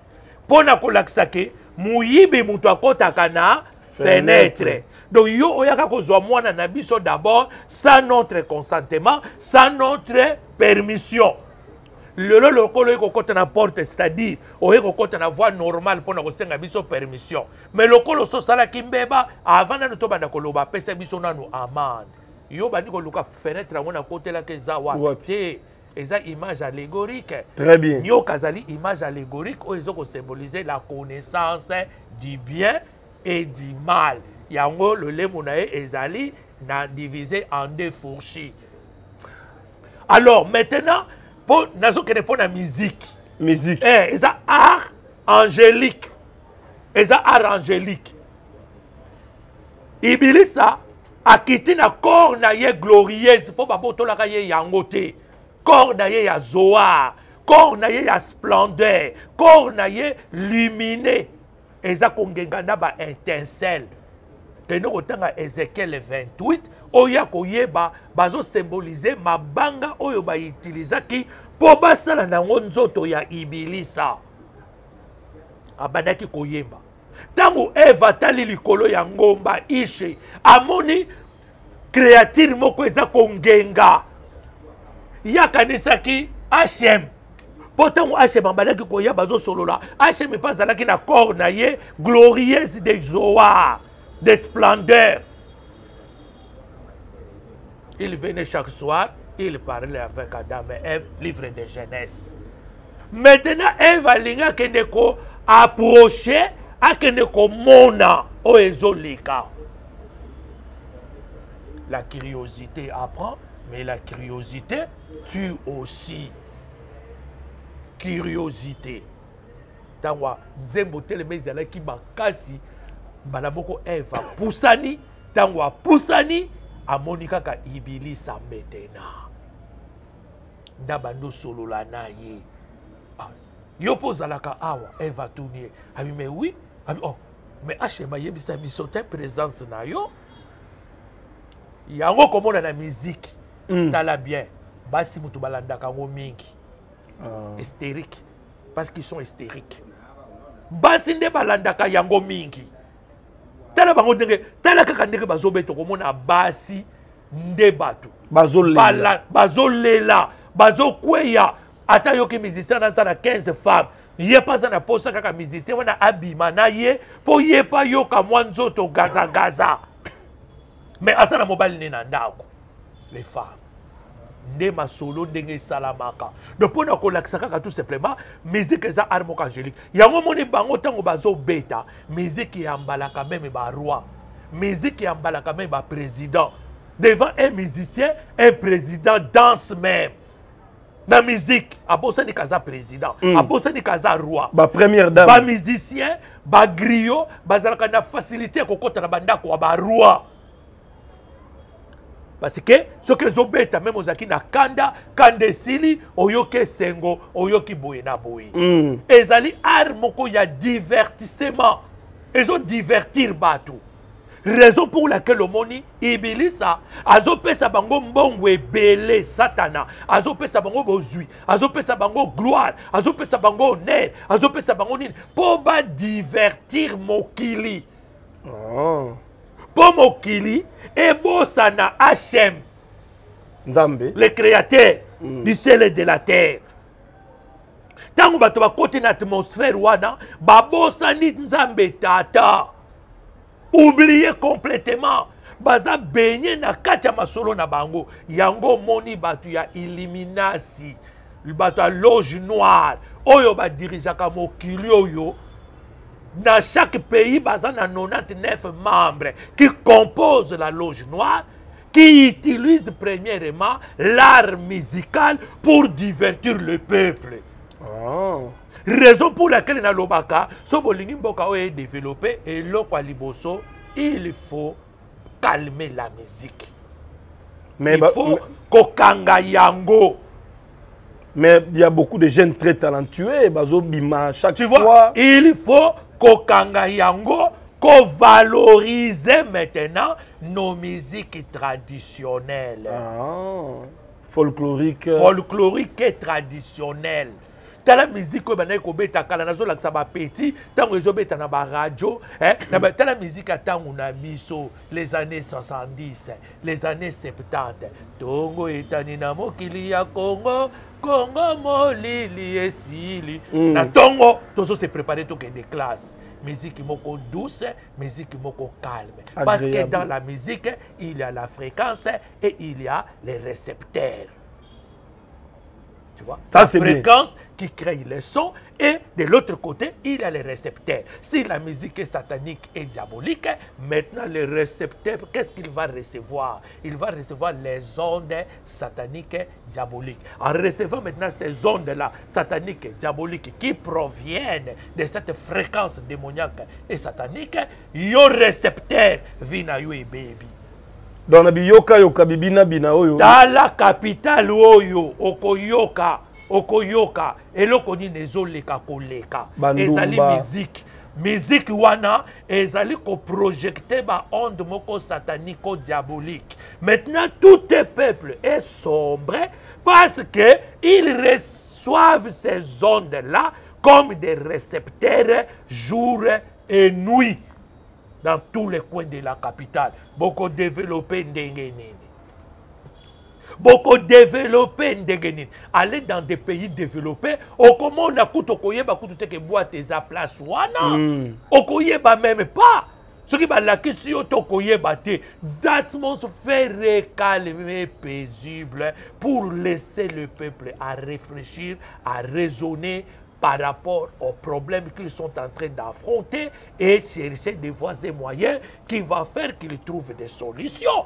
Mpo na kolakisa ke moyibi moto akɔtaka na Fenêtre. fenêtre. Donc yo oyaka kozwa mwana na biso d'abord sans notre consentement sans notre permission. Lelo lokolo oye kokɔta na porte c'est-à-dire oye kokɔta na voie normale mpo na kosenga biso permission. Mais lokolo so osalaki mbeba avant nanu tobanda koloba apesa biso nanu amande. Yo bandi koluka fenêtre yango nakotelaka eza Wapi? te eza image allégorique. Très bien. Nyoka azali image allégorique oyo eza kosymbolize la connaissance du bien et du mal. Yango lolemo na ye ezali na divisé en deux fourchis. Alors maintenant mpo nazokende mpo na musique. Musique. Eh, eza art angélique. Eza art angélique. Ibilisa akiti na corps na ye glorieuse mpo babotolaka ye yango te corps na ye ya zoar corps na ye ya splendeur corps na ye lumine eza kongenga na baintincelle tende kotanga ezekiel 28 oyo koyeba bazosymbolize mabanga oyo baitilizaki mpo basala nango nzoto ya ibilisa. Abandaki koyemba. Ntango eve atali likolo ya ngomba ishe amoni créature moko eza kongenga yakanisaki hm hm abandaki koya bazosolola. Hm mpe azalaki na corps na ye glorieuse de zoar de splendeur. Il venait chaque soir il parlait avec adam et eve livre de jeunesse maintenant eve alingi akende koapproche akende komona oyo ezoleka. La curiosité apprend mais la curiosité tue aussi. Curiosité. Ntango nzembo otelema ezalaki makasi mbala moko eve apusani ntango apusani amoni kaka ibilisa metena nda bandi osolola na ye. Ah, yo mpo ozalaka awa eve atuni ye abi mais oui. Abi oh mais hm ayebisa biso te présence na yo. Yango komona na Mm. Tala bien. Basi moto balandaka yango mingi. Ah. hystérique. Parce qu'ils sont hystériques. Basi nde balandaka yango mingi. Tala bango ndenge tala kaka ndenge bazobeta komona basi nde bato. Bazolela. Bazokweya. Ata yoki musicien naza na 15 femme ye mpe aza na posa kaka musicien wana abima na ye mpo ye mpe ayoka mwa nzoto gazagaza me aza na mobali nde na ndako les femmes nde masolo ndenge esalamaka. Donc mpo na kolakisa kaka tout simplement musique eza art moko angélique. Yango omoni bango ntango bazobeta musique eyambalaka meme baroi musique eyambalaka meme baprésident devant un musicien un président danse même. Na musique abosani kaza président Mm. abosani kaza roi. Bapremière dame. Bamusicien bagrio bazalaka na facilité ya kokɔta na bandako ya baroi parce que soki ezobeta meme ozalaki na kanda kanda esili oyoki esengo oyoki boye na boye. Mm. ezali art moko ya divertissement. Ezodivertir bato. Raison pour laquelle omoni ibilisa azopesa bango mbongo ebele satana. Azopesa bango bozwi. Azopesa bango gloire. Azopesa bango honneur. Azopesa bango nini? Mpo badivertir mokili. Ah. Mpo mokili ebosana hm nzambe. Le créateur du ciel et de la terre. Ntango bato bakoti na atmosphère wana babosani nzambe tata. Oublie complètement baza benye na kati ya masolo na bango. Yango omoni bato ya illuminasi bato ya loge noire. Oyo badirijaka mokili oyo dans chaque pays baza na 99 membres qui composent la loge noire qui utilisent premièrement l'art musical pour divertir le peuple Ah. raison pour laquelle nalobaka so bolingi mboka eloko ya liboso il faut calmer la musique Mais, il bah, faut kokanga yango mais il y a beaucoup de jeunes très talentueux. Bazo Bima, chaque tu vois fois. il faut kokanga yango kovaloriser maintenant nos musiques traditionnelles Ah. Folklorique. folklorique et traditionnelle tala musique oyo bandaki kobeta kala nazolakisa bapeti ntango ezobeta na baradio eh, tala musique ya ntango na biso les années 70 les années 70 ntongo etani na mokili ya congo congo molili esili Mm. na ntongo tozose prépare tokende classe musique moko douce musique moko calme parce que Agréable. dans la musique il y a la fréquence et il y a les récepteurs tu vois? Ça, la c'est bien. fréquence qui crée le son et de l'autre côté il a les récepteurs. Si la musique est satanique et diabolique maintenant le récepteur qu'est-ce qu'il va recevoir? Il va recevoir les ondes sataniques et diaboliques. En recevant maintenant ces ondes là sataniques et diaboliques qui proviennent de cette fréquence démoniaque et satanique yo récepteur vina yo bibina bina oyo. tala kapitale oyo okoyoka okoyoka eloko nini ezoleka koleka? Ezali miziki miziki wana ezali koprojecte baonde moko satanico diabolique. Maintenant tout un peuple est sombre parce que ils reçoivent ces ondes là comme des récepteurs jour et nuit dans tous les coins de la capitale. Bokodéveloppe ndenge nini? Bokodéveloppe ndenge nini? Aller dans des pays développés okomona kutu okoyeba kutu teke bwate eza place wana Mm. okoyeba même pas. Soki balakisi yo te okoyeba te d'atmosphère calme paisible pour laisser le peuple à réfléchir à raisonner par rapport aux problèmes qu'ils sont en train d'affronter et chercher des voies et moyens qui vont faire qu'ils trouvent des solutions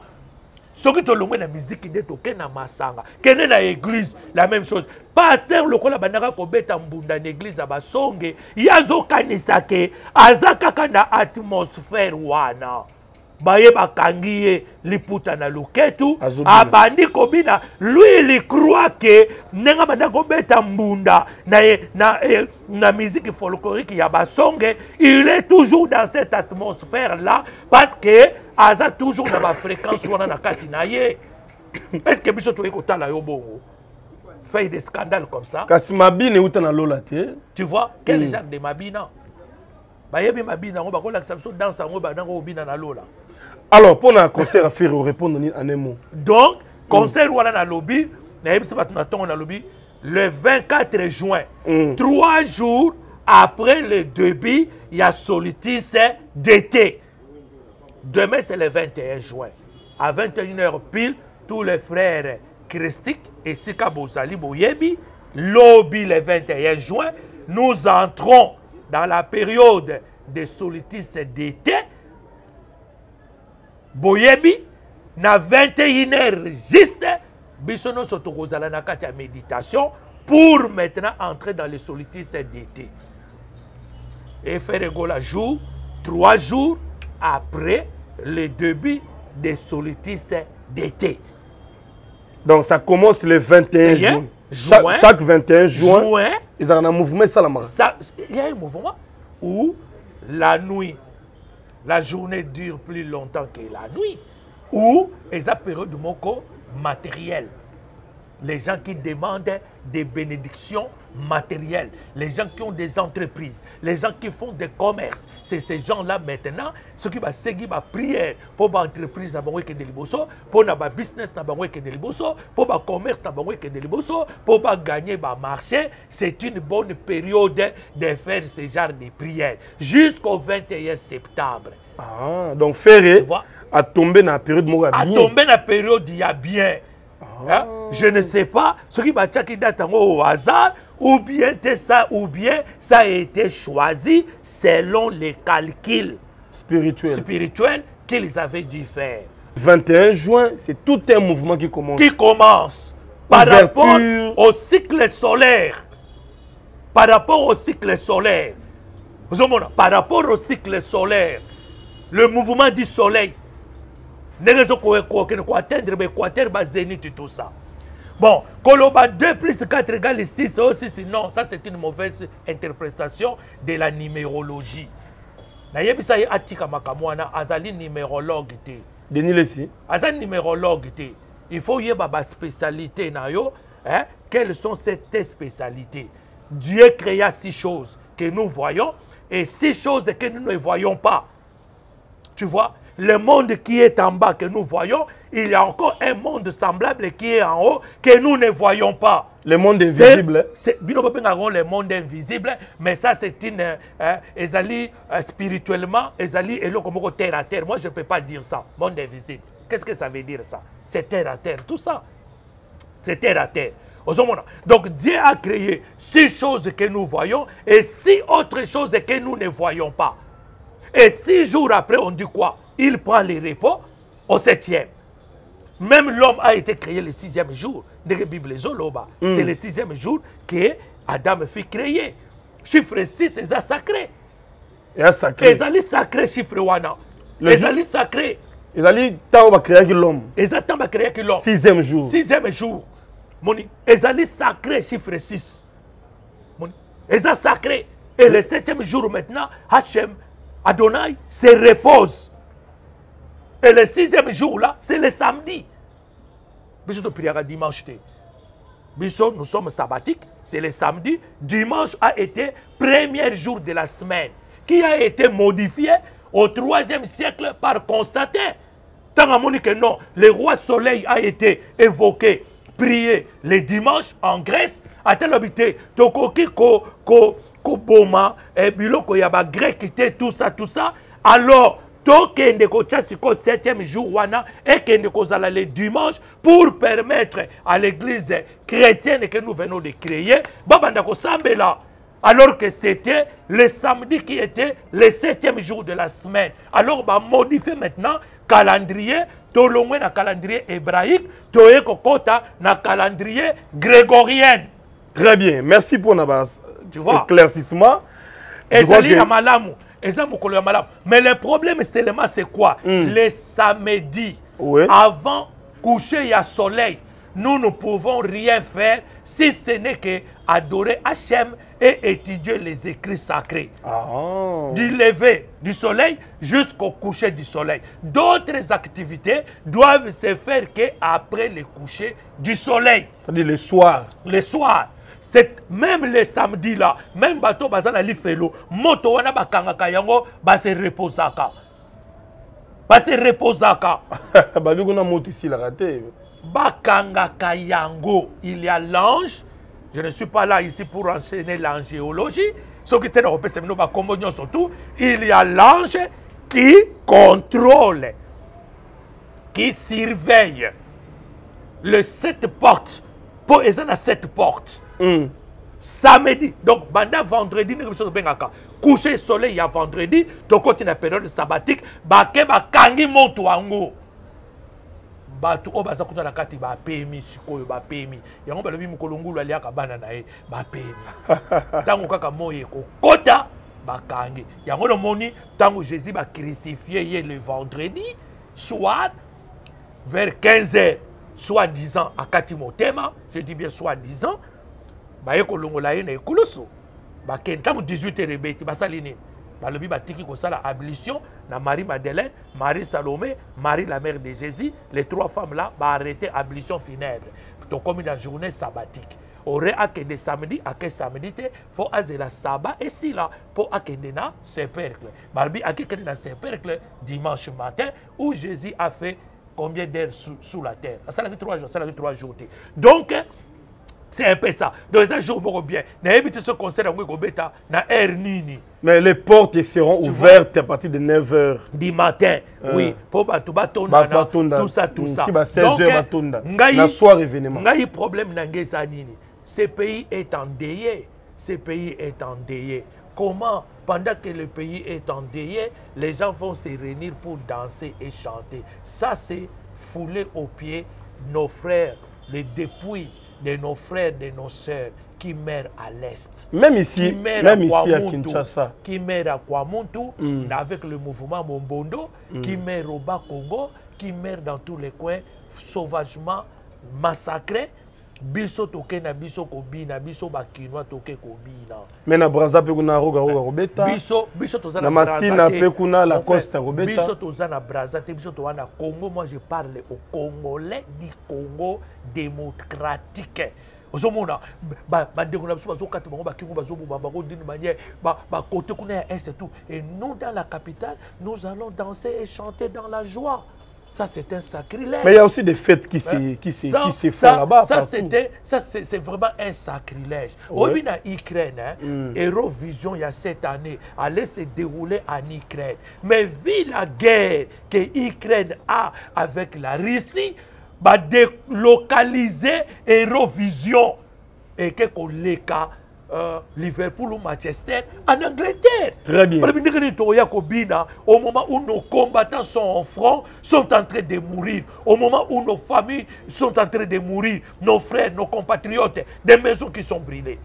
soki tolongwe na miziki nde tokende na masanga kende na église la même chose. Paster lokola bandaka kobeta mbunda na église ya basonge ye azokanisa ke aza kaka na atmosphère wana baye bakangi ye liputa na loketu Azobina. abandi kobina lui il croit ke ndenge abanda kobeta mbunda na, ye- na, eh, na musique folklorique ya basonge. Il est toujours dans cette atmosphère là parce que aza toujours na bafréquence wana na kati na ye. Est ce que biso toyei kotala yo bongo? Fait des scandales comme ça. Kasi mabine euta na lola te. Tu vois quel genre de mabina? Bayebi mabina yango bakolakisa biso danse yango bandanga kobina na lola alors mpo na concert à faire répondre nini en un mot. Donc concert wana nalobi nayebisi bato na ntongo nalobi le 24 juin. Mm. trois jours après le début ya solstice d'été. Demain c'est le 21 juin. À 21 heures pile tous les frères christiques esika bozali boyebi lobi le 21 juin. Nous entrons dans la période de solstice d'été boyebi na 21 heures juste biso nyonso tokozala na kati ya méditation pour maintenant entrer dans le solstice d'été. Et faire égola jour trois jours après le début des solstices d'été. Donc ça commence le 21 Eh juin. juin. chaque, chaque 21 juin juin. ezalaka na mouvement ça, il y a un mouvement où la nuit, la journée dure plus longtemps que la nuit, ou les période moko matérielle. Les gens qui demandent des bénédictions matérielles, les gens qui ont des entreprises, les gens qui font des commerces, c'est ces gens-là maintenant, ceux qui vont seguir ma prière pour ma entreprise na bango ekende liboso, pour na ba business na bango ekende liboso, pour ma commerce na bango ekende liboso, pour ba gagner ba marché, c'est une bonne période de faire ce genre de prière jusqu'au 21 septembre. ah, donc fere Tu vois? atombe na période À tomber la période il y a bien. Hein? Je ne sais pas ce qui m'a dit au hasard, ou bien ça, ou bien ça a été choisi selon les calculs Spirituel. spirituels qu'ils avaient dû faire. 21 juin, c'est tout un mouvement qui commence. Qui commence par Ouverture. rapport au cycle solaire. Par rapport au cycle solaire. Par rapport au cycle solaire, le mouvement du soleil, ndenge ezokokende koatteindre baéquateur bazénith tout ça bon koloba 2 plus 4 égale 6 oh 6 non ça c'est une mauvaise interprétation de la numérologie. Nayebisa ye atika makambo wana azali numérologue te. Denis Lessi. aza numérologue te. Il faut yeba baspécialité na yo hein? quelles sont ces spécialités? Dieu créa six choses que nous voyons et six choses que nous ne voyons pas. Tu vois? Le monde qui est en bas que nous voyons, il y a encore un monde semblable qui est en haut que nous ne voyons pas. Le monde invisible. c'est- le monde invisible, mais ça c'est une euh, euh, ezali euh, spirituellement, ezali eloko terre à terre. Moi je ne peux pas dire ça, monde invisible. Qu'est-ce que ça veut dire ça? C'est terre à terre, tout ça. C'est terre à terre. Donc Dieu a créé six choses que nous voyons et six autres choses que nous ne voyons pas. Et six jours après, on dit quoi? Il prend le repos au septième. Même l'homme a été créé le sixième jour. Zoloba. C'est le sixième jour que Adam fut créé. Chiffre 6, c'est sacré. Sacré. ezali sacré chiffre wana Le ezali sacré Ils allaient tant va créer l'homme. ezata bakreaki l'homme Sixième jour. sixième jour moni ezali sacré chiffre 6 moni eza sacré et le septième jour maintenant hachem adonai se repose. Et le sixième jour là c'est le samedi. Nous sommes sabbatiques. C'est le samedi. Dimanche a été premier jour de la semaine qui a été modifié au troisième siècle par Constantin. Tant à Monique non. Le roi soleil a été évoqué prié le dimanche en Grèce. À tel habité tokoki ko ko ko boma e biloko ya ba grec te tout ça tout ça alors tokende kotia sikoyo septième jour wana ekende kozala le dimanche pour permettre à l'église chrétienne que nous venons de créer alors que c'était le samedi qui était le septième jour de la semaine alors bamodifie maintenant calendrier tolongwe na calendrier hébraïque toye kokota na calendrier grégorien Très bien. Merci pour vois. Éclaircissement. Ezali ya malamu eza mokolo ya malamu mais le problème seulement c'est quoi? Mm. le samedi Ouais. avant coucher ya soleil nous ne pouvons rien faire si ce n'est que adorer Hachem et étudier les écrits sacrés Ah. du lever du soleil jusqu'au coucher du soleil. D'autres activités doivent se faire qu'après le coucher du soleil, C'est-à-dire le soir. le soir. Même le samedi là, même bateau bazana lifelo, moto wana bakangaka yango base reposaka. Base reposaka. Babi kuna moto ici la raté. bakangaka yango il y a l'ange je ne suis pas là ici pour enseigner l'angéologie soki te na kopesa bino bakombo nyonso tu il y a l'ange qui contrôle qui surveille le sept portes mpo eza na sept portes Hum. samedi. Donc banda vendredi ndenge biso tobengaka. Coucher soleil ya vendredi. Tokoti na période sabbatique. Bake bakangi moto yango bato oyo baza kuta na kati bapemi sikoyo bapemi. Yango balobi mokolo ngulu aliaka bana na ye bapemi. Ntango kaka moi ekokota bakangi. Yango nomoni ntango jésus bacrucifie ye le vendredi soir vers 15 heures soit disant akati motema. Je dis bien soit disant baye kolongola ye na ekulusu bakende ntango 18 heures ebeti basali nini? Balobi batiki kosala ablution na marie madeleine marie salomé marie la mère de jésus. Les trois femmes là baarrêté ablution funèbre. Tokomi na journée sabbatique ore akende samedi ake samedi te fo azela saba esila mpo akende na sepercle balobi akekende na dimanche matin où jésus a fait combien d'heures sous, sous la terre? Asalaki trois jours asalaki trois jours te. Donc c'est un peu ça donc eza jour moko bien. Nayebi te so concert yango ekobeta na aire nini. Mais les portes seront ouvertes à partir de 9h. du matin. Euh. oui. Mpo bato Ba- batondana batonda. tout ça tout Mm, ça. ti ba 16 Donc, heures batonda. ngai- soir événement. ngai problème na ngai eza nini. Ce pays est endeuillé. Ce pays est endeuillé. Comment pendant que le pays est endeuillé les gens vont se réunir pour danser et chanter? Ça c'est fouler aux pieds nos frères les dépouilles de nos frères de nos sœurs qui meurent à l'est Même ici, qui meurt même à ici à Kinshasa. qui meurt à Kwamuntu, Mm. avec le mouvement Mombondo, qui meurt au Bas-Congo, qui meurt dans tous les coins, sauvagement massacré. Biso toke na biso kobina biso bakinois toke kobina Mais na Braza pe kuna roga roga robeta. biso biso toza Na na Masina Brazza te. pe kuna la Mon frère, Costa kobeta. biso toza na braza te biso toza na congo moi je parle au congolais du congo démocratique ozomona ba- bandeko na biso bazokata bango bakingo bazoboma bango d'une manière ba- bakote kuna ya est et tout et nous dans la capitale nous allons danser et chanter dans la joie ça c'est un sacrilège Mais il y a aussi des fêtes qui se, qui se, ça, qui se font là-bas. Ça, c'est, vraiment un sacrilège. Ouais. Oui, en Ukraine, hein, Mm. Eurovision, il y a cette année, allait se dérouler en Ukraine. Mais vu la guerre que l'Ukraine a avec la Russie, va délocaliser Eurovision et que koleka euh, Liverpool ou Manchester en Angleterre. Très bien. Au moment où nos combattants sont en front sont en train de mourir au moment où nos familles sont en train de mourir nos frères nos compatriotes des maisons qui sont brûlées